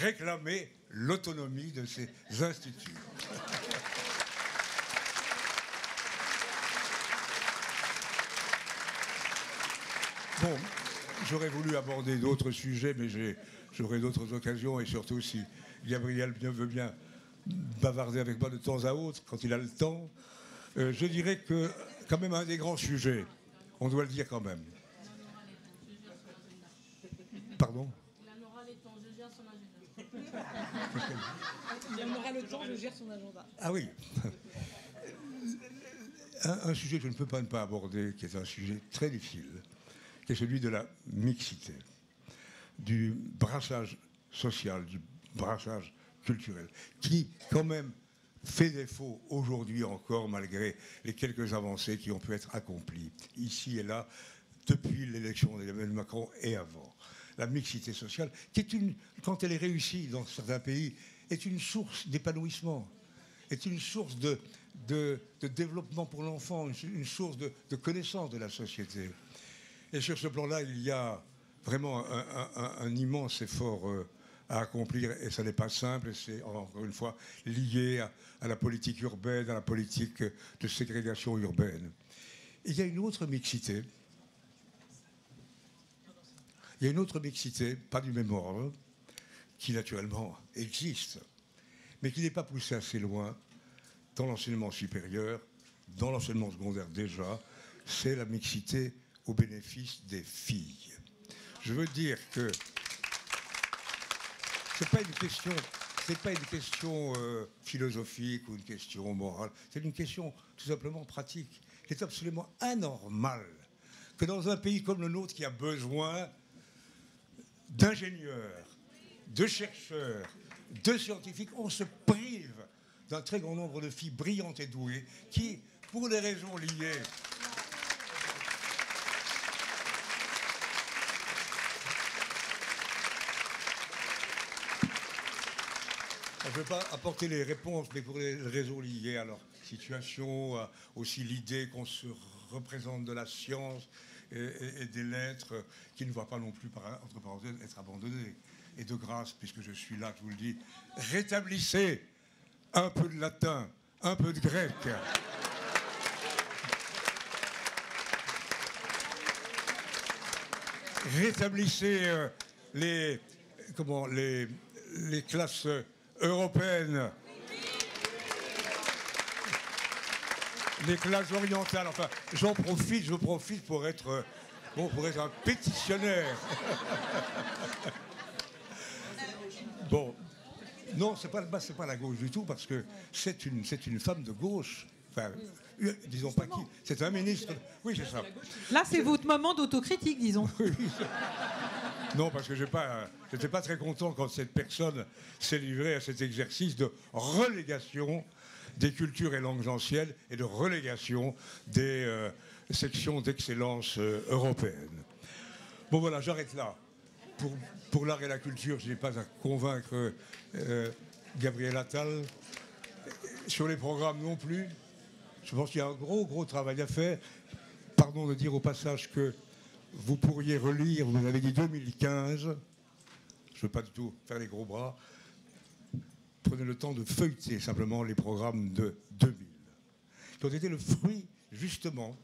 réclamer l'autonomie de ces instituts. Bon, j'aurais voulu aborder d'autres sujets, mais j'aurai d'autres occasions, et surtout si Gabriel veut bien bavarder avec moi de temps à autre, quand il a le temps. Euh, je dirais que, quand même, un des grands sujets, on doit le dire quand même. Pardon? Il aura le temps, je gère son agenda. Il aura le temps, je gère son agenda. Ah oui. Un, sujet que je ne peux pas ne pas aborder, qui est un sujet très difficile, qui est celui de la mixité, du brassage social, du brassage culturel, qui quand même fait défaut aujourd'hui encore, malgré les quelques avancées qui ont pu être accomplies ici et là depuis l'élection d'Emmanuel Macron et avant. La mixité sociale, qui est une, quand elle est réussie dans certains pays, est une source d'épanouissement, est une source de, de, développement pour l'enfant, une, source de, connaissance de la société. Et sur ce plan-là, il y a vraiment un, immense effort euh, à accomplir, et ça n'est pas simple, c'est encore une fois lié à, la politique urbaine, à la politique de ségrégation urbaine. il y a une autre mixité. Il y a une autre mixité, pas du même ordre, qui naturellement existe, mais qui n'est pas poussée assez loin dans l'enseignement supérieur, dans l'enseignement secondaire déjà, c'est la mixité au bénéfice des filles. Je veux dire que question, c'est pas une question euh, philosophique ou une question morale. C'est une question tout simplement pratique. C'est absolument anormal que dans un pays comme le nôtre, qui a besoin d'ingénieurs, de chercheurs, de scientifiques, on se prive d'un très grand nombre de filles brillantes et douées qui, pour des raisons liées Je ne vais pas apporter les réponses, mais pour les raisons liées à leur situation, aussi l'idée qu'on se représente de la science et, des lettres, qui ne voient pas non plus, entre parenthèses, être abandonnées. Et de grâce, puisque je suis là, je vous le dis, rétablissez un peu de latin, un peu de grec. Rétablissez euh, les, comment, les, les classes européenne. Les classes orientales, enfin, j'en profite, je profite pour être, bon, pour être un pétitionnaire. bon, non, c'est pas, c'est pas la gauche du tout, parce que c'est une, c'est une femme de gauche. Enfin, euh, disons pas qui. C'est un ministre. Oui, c'est ça. Là, c'est votre moment d'autocritique, disons. Non, parce que je n'étais pas très content quand cette personne s'est livrée à cet exercice de relégation des cultures et langues anciennes et de relégation des euh, sections d'excellence euh, européennes. Bon voilà, j'arrête là. Pour, l'art et la culture, je n'ai pas à convaincre euh, Gabriel Attal. Sur les programmes non plus. Je pense qu'il y a un gros, gros travail à faire. Pardon de dire au passage que vous pourriez relire, vous avez dit 2015, je ne veux pas du tout faire les gros bras, prenez le temps de feuilleter simplement les programmes de 2000, qui ont été le fruit justement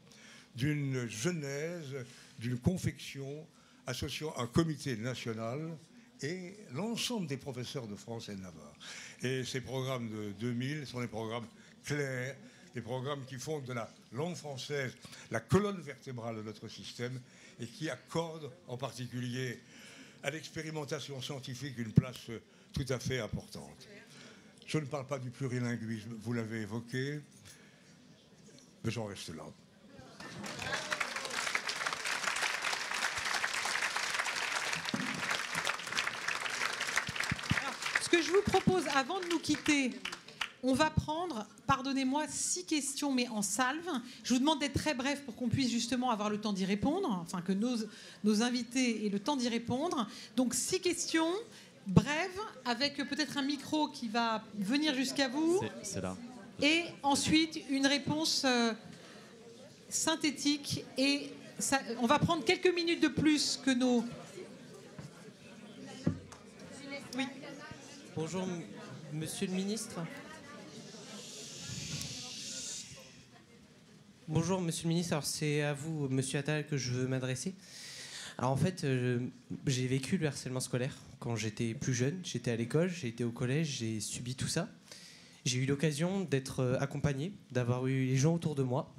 d'une genèse, d'une confection associant un comité national et l'ensemble des professeurs de France et de Navarre. Et ces programmes de 2000 sont des programmes clairs, des programmes qui font de la langue française la colonne vertébrale de notre système et qui accorde en particulier à l'expérimentation scientifique une place tout à fait importante. Je ne parle pas du plurilinguisme, vous l'avez évoqué, mais j'en reste là. ce que je vous propose, avant de nous quitter, on va prendre, pardonnez-moi, six questions, mais en salve. Je vous demande d'être très bref pour qu'on puisse justement avoir le temps d'y répondre, enfin que nos, nos invités aient le temps d'y répondre. Donc six questions brèves, avec peut-être un micro qui va venir jusqu'à vous. C'est là. Et ensuite, une réponse euh, synthétique. Et on va prendre quelques minutes de plus que nos... Oui. Bonjour, monsieur le ministre. Bonjour Monsieur le Ministre, c'est à vous Monsieur Attal que je veux m'adresser. Alors en fait, euh, j'ai vécu le harcèlement scolaire quand j'étais plus jeune. J'étais à l'école, j'ai été au collège, j'ai subi tout ça. J'ai eu l'occasion d'être euh, accompagné, d'avoir eu les gens autour de moi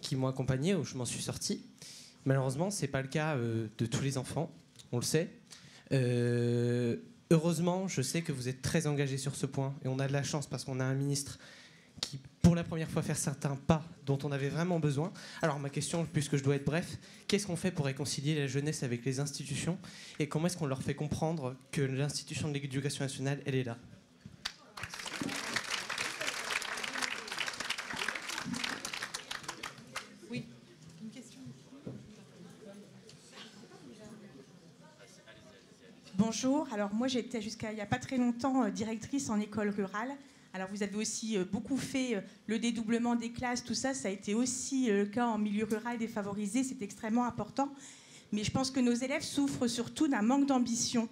qui m'ont accompagné, où je m'en suis sorti. Malheureusement, ce n'est pas le cas euh, de tous les enfants, on le sait. Heureusement, je sais que vous êtes très engagé sur ce point et on a de la chance parce qu'on a un ministre qui, pour la première fois, faire certains pas dont on avait vraiment besoin. Alors ma question, puisque je dois être bref, qu'est-ce qu'on fait pour réconcilier la jeunesse avec les institutions et comment est-ce qu'on leur fait comprendre que l'institution de l'éducation nationale, elle est là? Oui, une question. Bonjour, alors moi j'étais jusqu'à il n'y a pas très longtemps euh, directrice en école rurale. Alors vous avez aussi euh, beaucoup fait euh, le dédoublement des classes, tout ça, ça a été aussi le cas en milieu rural défavorisé, c'est extrêmement important. Mais je pense que nos élèves souffrent surtout d'un manque d'ambition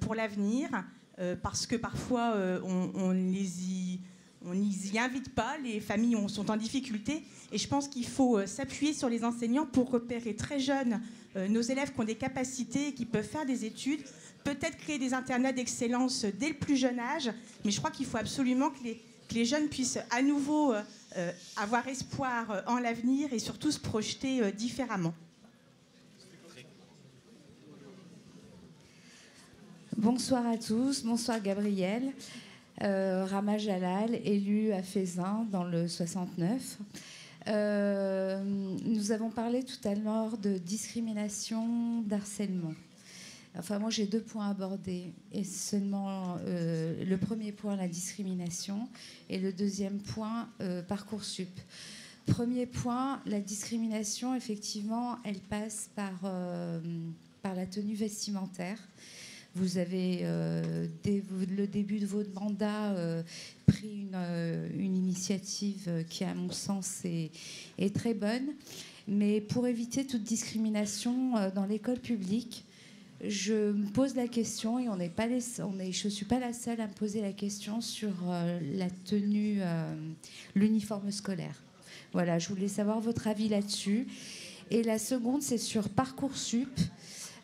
pour l'avenir, parce que parfois on, les y n'y invite pas, les familles sont en difficulté et je pense qu'il faut s'appuyer sur les enseignants pour repérer très jeunes nos élèves qui ont des capacités et qui peuvent faire des études peut-être créer des internats d'excellence dès le plus jeune âge, mais je crois qu'il faut absolument que les, jeunes puissent à nouveau euh, avoir espoir en l'avenir et surtout se projeter euh, différemment. Bonsoir à tous, bonsoir Gabriel. Euh, Rama Jalal, élu à Fézin dans le 69. Euh, nous avons parlé tout à l'heure de discrimination, d'harcèlement. Enfin, moi, j'ai deux points à aborder. Et seulement euh, le premier point, la discrimination, et le deuxième point, euh, Parcoursup. Premier point, la discrimination, effectivement, elle passe par, euh, par la tenue vestimentaire. Vous avez, euh, dès le début de votre mandat, pris une, une, initiative qui, à mon sens, est, est, très bonne. Mais pour éviter toute discrimination dans l'école publique, je me pose la question, et on n'est pas on est, je ne suis pas la seule à me poser la question sur la tenue, l'uniforme scolaire. Voilà, je voulais savoir votre avis là-dessus. Et la seconde, c'est sur Parcoursup.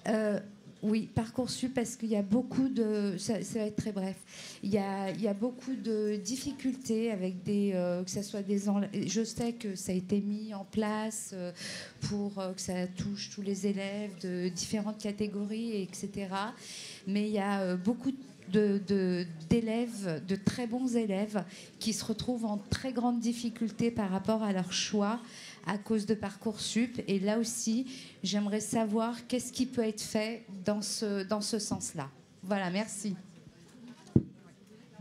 Euh, oui, Parcoursup, parce qu'il y a beaucoup de. Ça, va être très bref. Il y a, il y a beaucoup de difficultés avec des. Euh, que ça soit des. Je sais que ça a été mis en place euh, pour euh, que ça touche tous les élèves de différentes catégories, etc. Mais il y a beaucoup de d'élèves, de, de, très bons élèves, qui se retrouvent en très grande difficulté par rapport à leur choix à cause de Parcoursup. Et là aussi, j'aimerais savoir qu'est-ce qui peut être fait dans ce, dans ce sens-là. Voilà, merci.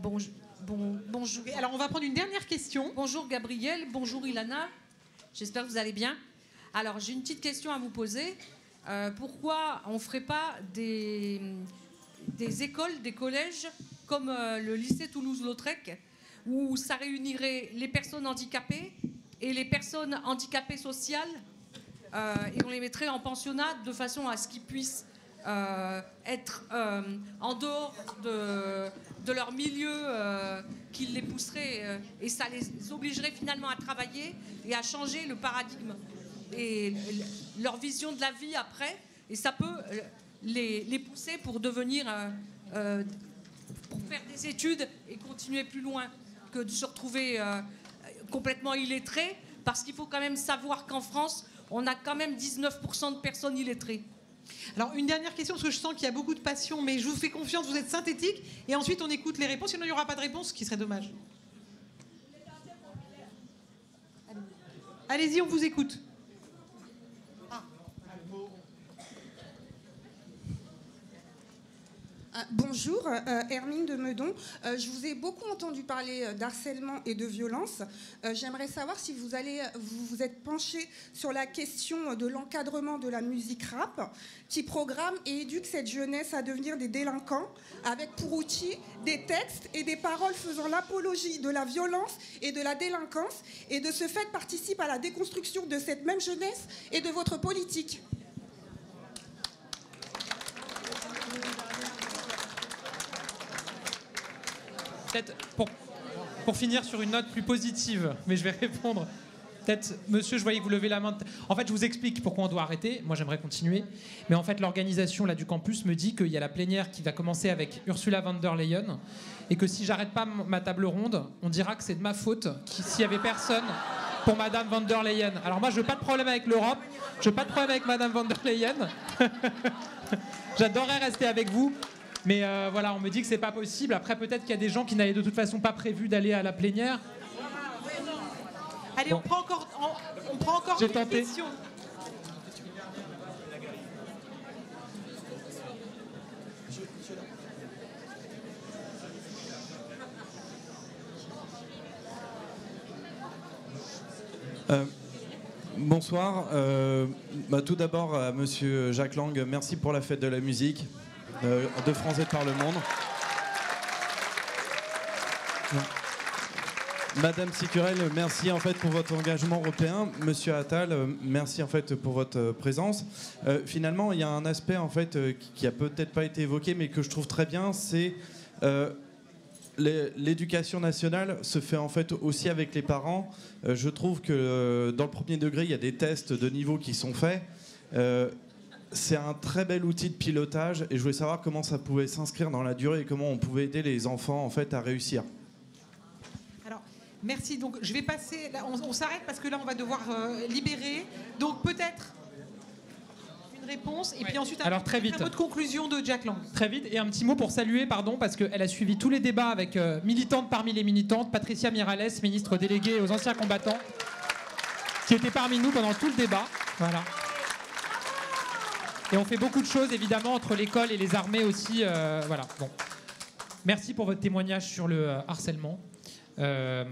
Bon, bon, bonjour. Alors, on va prendre une dernière question. Bonjour Gabriel, bonjour Ilana. J'espère que vous allez bien. Alors, j'ai une petite question à vous poser. Euh, pourquoi on ne ferait pas des, des écoles, des collèges comme euh, le lycée Toulouse-Lautrec, où ça réunirait les personnes handicapées et les personnes handicapées sociales, euh, et on les mettrait en pensionnat de façon à ce qu'ils puissent euh, être euh, en dehors de, leur milieu qui les pousserait, et ça les obligerait finalement à travailler et à changer le paradigme et leur vision de la vie après, et ça peut les pousser pour devenir, pour faire des études et continuer plus loin que de se retrouver complètement illettrés, parce qu'il faut quand même savoir qu'en France, on a quand même 19% de personnes illettrées. Alors, une dernière question, parce que je sens qu'il y a beaucoup de passion, mais je vous fais confiance, vous êtes synthétique, et ensuite on écoute les réponses, sinon il n'y aura pas de réponse, ce qui serait dommage. Allez-y, on vous écoute. Bonjour, euh, Hermine de Meudon. Euh, je vous ai beaucoup entendu parler d'harcèlement et de violence. Euh, J'aimerais savoir si vous, allez, vous vous êtes penché sur la question de l'encadrement de la musique rap, qui programme et éduque cette jeunesse à devenir des délinquants, avec pour outil des textes et des paroles faisant l'apologie de la violence et de la délinquance, et de ce fait participe à la déconstruction de cette même jeunesse et de votre politique. Peut-être pour, pour, finir sur une note plus positive, mais je vais répondre. Peut-être, monsieur, je voyais vous levez la main. En fait, je vous explique pourquoi on doit arrêter. Moi, j'aimerais continuer. Mais en fait, l'organisation là, du campus me dit qu'il y a la plénière qui va commencer avec Ursula von der Leyen. Et que si j'arrête pas ma table ronde, on dira que c'est de ma faute s'il y avait personne pour Madame von der Leyen. Alors moi, je veux pas de problème avec l'Europe. Je veux pas de problème avec Madame von der Leyen. J'adorerais rester avec vous. Mais euh, voilà, on me dit que c'est pas possible. Après, peut-être qu'il y a des gens qui n'avaient de toute façon pas prévu d'aller à la plénière. Allez, on prend encore, on, on prend encore J'ai une tenté. question. Euh, bonsoir. Euh, bah, tout d'abord, à Monsieur Jacques Lang, merci pour la fête de la musique euh, et de par le monde. Madame Sicurel, merci en fait pour votre engagement européen. Monsieur Attal, euh, merci en fait pour votre euh, présence. Euh, finalement, il y a un aspect en fait euh, qui- a peut-être pas été évoqué, mais que je trouve très bien, c'est euh, l'é- l'éducation nationale se fait en fait aussi avec les parents. Euh, je trouve que euh, dans le premier degré, il y a des tests de niveau qui sont faits. C'est un très bel outil de pilotage et je voulais savoir comment ça pouvait s'inscrire dans la durée et comment on pouvait aider les enfants en fait à réussir. Alors, merci. Donc, je vais passer. Là, on on s'arrête parce que là, on va devoir euh, libérer. Donc, peut-être une réponse et puis ensuite un, Alors, très vite. un mot de conclusion de Jack Lang. Très vite, et un petit mot pour saluer, pardon, parce qu'elle a suivi tous les débats avec euh, militante parmi les militantes, Patricia Mirales, ministre déléguée aux anciens combattants, qui était parmi nous pendant tout le débat. Voilà. Et on fait beaucoup de choses, évidemment, entre l'école et les armées aussi. euh, voilà. Bon. Merci pour votre témoignage sur le euh, harcèlement. Euh,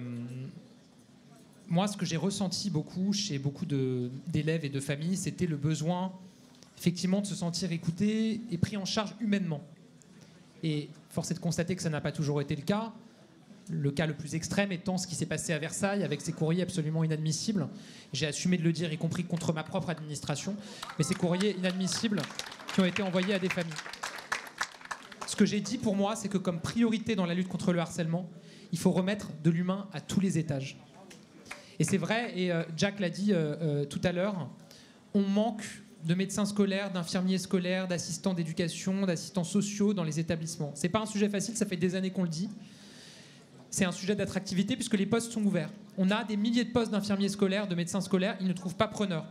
moi, ce que j'ai ressenti beaucoup chez beaucoup d'élèves et de familles, c'était le besoin, effectivement, de se sentir écouté et pris en charge humainement. Et force est de constater que ça n'a pas toujours été le cas. Le cas le plus extrême étant ce qui s'est passé à Versailles avec ces courriers absolument inadmissibles. J'ai assumé de le dire, y compris contre ma propre administration, mais ces courriers inadmissibles qui ont été envoyés à des familles. Ce que j'ai dit pour moi, c'est que comme priorité dans la lutte contre le harcèlement, il faut remettre de l'humain à tous les étages. Et c'est vrai, et euh, Jack l'a dit euh, euh, tout à l'heure, on manque de médecins scolaires, d'infirmiers scolaires, d'assistants d'éducation, d'assistants sociaux dans les établissements. C'est pas un sujet facile, ça fait des années qu'on le dit. C'est un sujet d'attractivité puisque les postes sont ouverts. On a des milliers de postes d'infirmiers scolaires, de médecins scolaires, ils ne trouvent pas preneurs.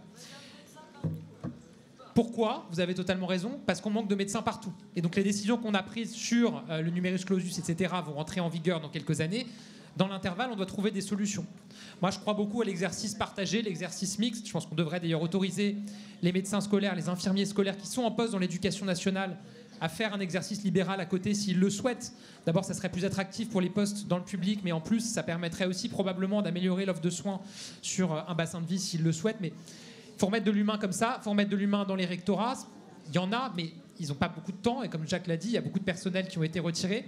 Pourquoi Vous avez totalement raison, parce qu'on manque de médecins partout. Et donc les décisions qu'on a prises sur euh, le numerus clausus, etc., vont rentrer en vigueur dans quelques années. Dans l'intervalle, on doit trouver des solutions. Moi, je crois beaucoup à l'exercice partagé, l'exercice mixte. Je pense qu'on devrait d'ailleurs autoriser les médecins scolaires, les infirmiers scolaires qui sont en poste dans l'éducation nationale à faire un exercice libéral à côté s'ils le souhaitent. D'abord, ça serait plus attractif pour les postes dans le public, mais en plus, ça permettrait aussi probablement d'améliorer l'offre de soins sur euh, un bassin de vie s'ils le souhaitent. Mais il faut remettre de l'humain comme ça, il faut remettre de l'humain dans les rectorats. Il y en a, mais ils n'ont pas beaucoup de temps. Et comme Jacques l'a dit, il y a beaucoup de personnel qui ont été retirés.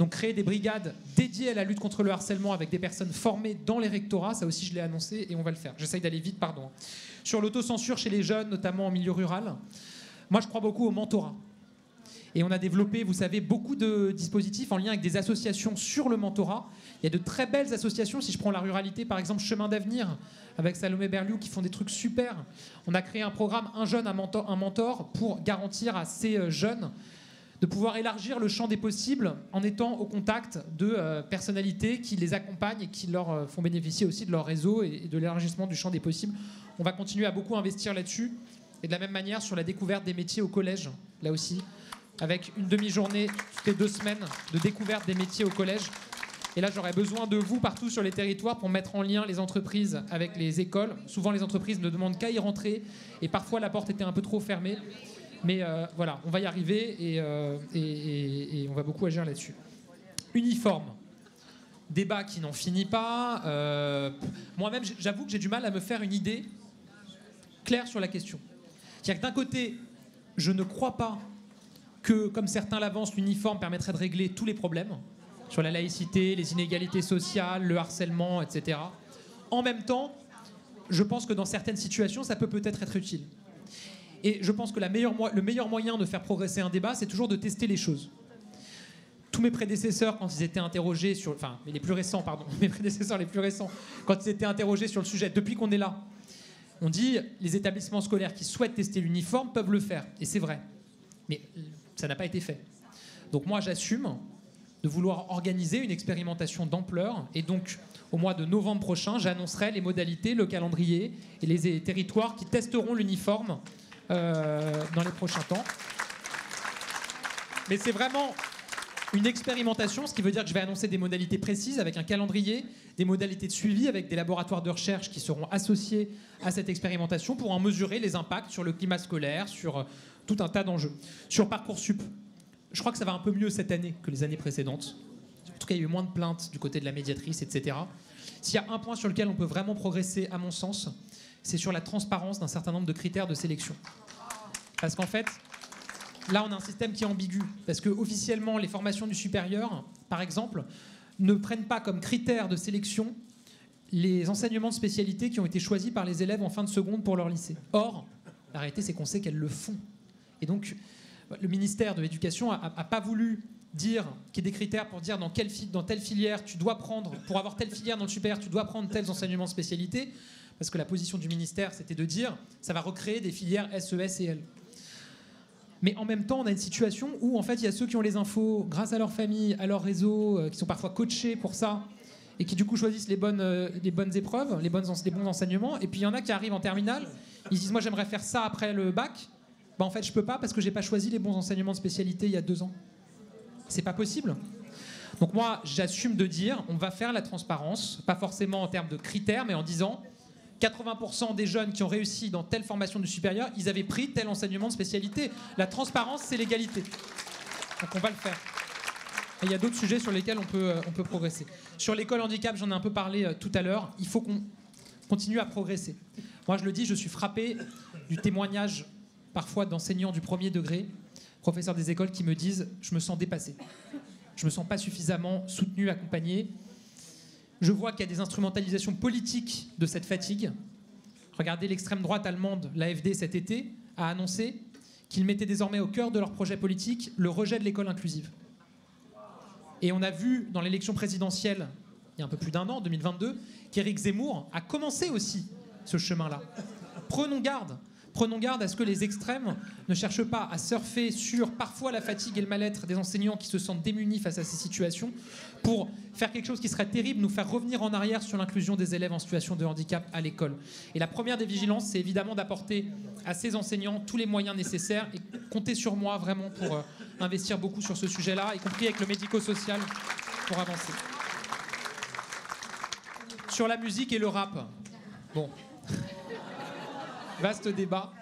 Donc créer des brigades dédiées à la lutte contre le harcèlement avec des personnes formées dans les rectorats, ça aussi je l'ai annoncé et on va le faire. J'essaye d'aller vite, pardon. Sur l'autocensure chez les jeunes, notamment en milieu rural, moi je crois beaucoup au mentorat. Et on a développé, vous savez, beaucoup de dispositifs en lien avec des associations sur le mentorat. Il y a de très belles associations, si je prends la ruralité, par exemple Chemin d'avenir, avec Salomé Berliou, qui font des trucs super. On a créé un programme Un jeune, un mentor, un mentor pour garantir à ces euh, jeunes de pouvoir élargir le champ des possibles en étant au contact de euh, personnalités qui les accompagnent et qui leur euh, font bénéficier aussi de leur réseau et, et de l'élargissement du champ des possibles. On va continuer à beaucoup investir là-dessus. Et de la même manière sur la découverte des métiers au collège, là aussi, avec une demi-journée toutes les deux semaines de découverte des métiers au collège. Et là, j'aurais besoin de vous partout sur les territoires pour mettre en lien les entreprises avec les écoles. Souvent, les entreprises ne demandent qu'à y rentrer et parfois la porte était un peu trop fermée. Mais euh, voilà, on va y arriver et, euh, et- on va beaucoup agir là-dessus. Uniforme. Débat qui n'en finit pas. Euh, Moi-même, j'avoue que j'ai du mal à me faire une idée claire sur la question. C'est-à-dire que d'un côté, je ne crois pas que, comme certains l'avancent, l'uniforme permettrait de régler tous les problèmes sur la laïcité, les inégalités sociales, le harcèlement, etc. En même temps, je pense que dans certaines situations, ça peut peut-être être utile. Et je pense que le meilleur moyen de faire progresser un débat, c'est toujours de tester les choses. tous mes prédécesseurs, quand ils étaient interrogés sur. Enfin, les plus récents, pardon. Mes prédécesseurs les plus récents, quand ils étaient interrogés sur le sujet, depuis qu'on est là, on dit les établissements scolaires qui souhaitent tester l'uniforme peuvent le faire. Et c'est vrai. Mais ça n'a pas été fait. Donc moi, j'assume de vouloir organiser une expérimentation d'ampleur. Et donc, au mois de novembre prochain, j'annoncerai les modalités, le calendrier et les territoires qui testeront l'uniforme euh, dans les prochains temps. Mais c'est vraiment une expérimentation, ce qui veut dire que je vais annoncer des modalités précises avec un calendrier, des modalités de suivi avec des laboratoires de recherche qui seront associés à cette expérimentation pour en mesurer les impacts sur le climat scolaire, sur tout un tas d'enjeux. Sur Parcoursup, je crois que ça va un peu mieux cette année que les années précédentes. En tout cas, il y a eu moins de plaintes du côté de la médiatrice, etc. S'il y a un point sur lequel on peut vraiment progresser, à mon sens, c'est sur la transparence d'un certain nombre de critères de sélection. Parce qu'en fait, Là, on a un système qui est ambigu, parce que officiellement, les formations du supérieur, par exemple, ne prennent pas comme critère de sélection les enseignements de spécialité qui ont été choisis par les élèves en fin de seconde pour leur lycée. Or, la réalité, c'est qu'on sait qu'elles le font. Et donc, le ministère de l'Éducation n'a pas voulu dire qu'il y ait des critères pour dire dans, quelle, telle filière tu dois prendre, pour avoir telle filière dans le supérieur, tu dois prendre tels enseignements de spécialité, parce que la position du ministère, c'était de dire ça va recréer des filières SES e et L. Mais en même temps, on a une situation où en fait, il y a ceux qui ont les infos grâce à leur famille, à leur réseau, euh, qui sont parfois coachés pour ça, et qui du coup choisissent les bonnes, euh, épreuves, les, les bons enseignements. Et puis il y en a qui arrivent en terminale, ils se disent moi j'aimerais faire ça après le bac. Bah, en fait, je peux pas parce que j'ai pas choisi les bons enseignements de spécialité il y a deux ans. C'est pas possible. Donc moi, j'assume de dire, on va faire la transparence, pas forcément en termes de critères, mais en disant 80% des jeunes qui ont réussi dans telle formation du supérieur, ils avaient pris tel enseignement de spécialité. La transparence, c'est l'égalité. Donc on va le faire. Il y a d'autres sujets sur lesquels on peut, euh, on peut progresser. Sur l'école handicap, j'en ai un peu parlé euh, tout à l'heure. Il faut qu'on continue à progresser. Moi, je le dis, je suis frappé du témoignage parfois d'enseignants du premier degré, professeurs des écoles, qui me disent Je me sens dépassé. Je me sens pas suffisamment soutenu, accompagné. Je vois qu'il y a des instrumentalisations politiques de cette fatigue. Regardez l'extrême droite allemande, l'AFD, cet été, a annoncé qu'ils mettaient désormais au cœur de leur projet politique le rejet de l'école inclusive. Et on a vu dans l'élection présidentielle, il y a un peu plus d'un an, 2022, qu'Éric Zemmour a commencé aussi ce chemin-là. Prenons garde Prenons garde à ce que les extrêmes ne cherchent pas à surfer sur parfois la fatigue et le mal-être des enseignants qui se sentent démunis face à ces situations pour faire quelque chose qui serait terrible, nous faire revenir en arrière sur l'inclusion des élèves en situation de handicap à l'école. Et la première des vigilances, c'est évidemment d'apporter à ces enseignants tous les moyens nécessaires et compter sur moi vraiment pour euh, investir beaucoup sur ce sujet-là, y compris avec le médico-social pour avancer. Sur la musique et le rap. Bon. Vaste débat.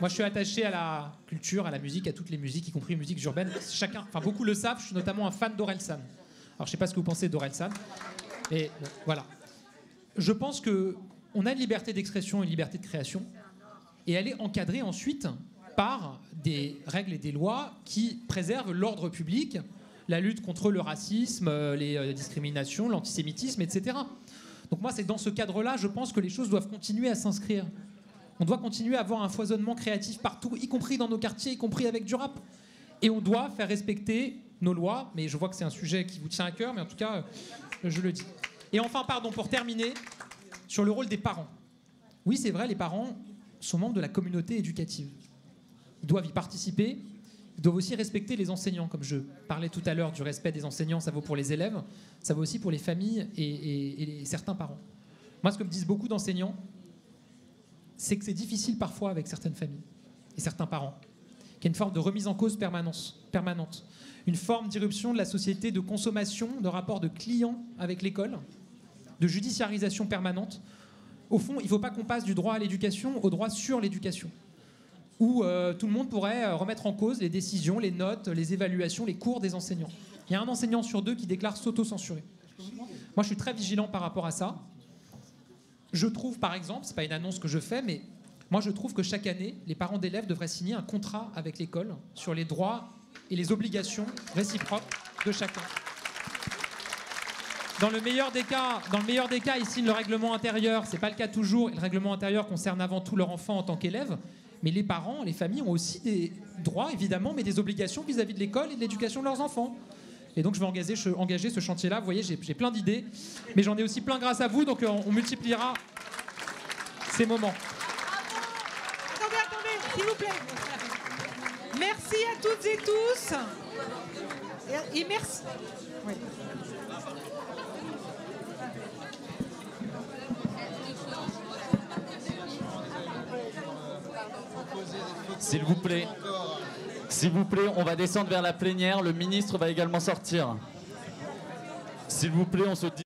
Moi, je suis attaché à la culture, à la musique, à toutes les musiques, y compris musique urbaine. Chacun, enfin beaucoup le savent, je suis notamment un fan d'Orelsan. Alors, je sais pas ce que vous pensez d'Orelsan, et voilà. Je pense que on a une liberté d'expression, une liberté de création, et elle est encadrée ensuite par des règles et des lois qui préservent l'ordre public, la lutte contre le racisme, euh, les euh, discriminations, l'antisémitisme, etc. Donc moi, c'est dans ce cadre-là, je pense que les choses doivent continuer à s'inscrire. On doit continuer à avoir un foisonnement créatif partout, y compris dans nos quartiers, y compris avec du rap. Et on doit faire respecter nos lois, mais je vois que c'est un sujet qui vous tient à cœur, mais en tout cas, euh, je le dis. Et enfin, pardon, pour terminer, sur le rôle des parents. Oui, c'est vrai, les parents sont membres de la communauté éducative. Ils doivent y participer, ils doivent aussi respecter les enseignants, comme je parlais tout à l'heure du respect des enseignants, ça vaut pour les élèves, ça vaut aussi pour les familles et, et certains parents. Moi, ce que me disent beaucoup d'enseignants, c'est que c'est difficile parfois avec certaines familles et certains parents, qu'il y a une forme de remise en cause permanente, une forme d'irruption de la société de consommation, de rapport de client avec l'école, de judiciarisation permanente. Au fond, il ne faut pas qu'on passe du droit à l'éducation au droit sur l'éducation, où euh, tout le monde pourrait euh, remettre en cause les décisions, les notes, les évaluations, les cours des enseignants. Il y a un enseignant sur deux qui déclare s'auto-censurer. Moi, je suis très vigilant par rapport à ça. Je trouve, par exemple, c'est pas une annonce que je fais, mais moi je trouve que chaque année, les parents d'élèves devraient signer un contrat avec l'école sur les droits et les obligations réciproques de chacun. Dans le meilleur des cas, dans le ils signent le règlement intérieur. C'est pas le cas toujours. le règlement intérieur concerne avant tout leur enfant en tant qu'élève. Mais les parents, les familles ont aussi des droits, évidemment, mais des obligations vis-à-vis -vis de l'école et de l'éducation de leurs enfants. Et donc je vais engager, ce- engager ce chantier-là. Vous voyez, j'ai plein d'idées, mais j'en ai aussi plein grâce à vous, donc euh, on, on multipliera ces moments. Attendez, attendez, s'il vous plaît. Merci à toutes et tous. Et, et merci. Oui. S'il vous plaît. S'il vous plaît, on va descendre vers la plénière. Le ministre va également sortir. S'il vous plaît, on se dit.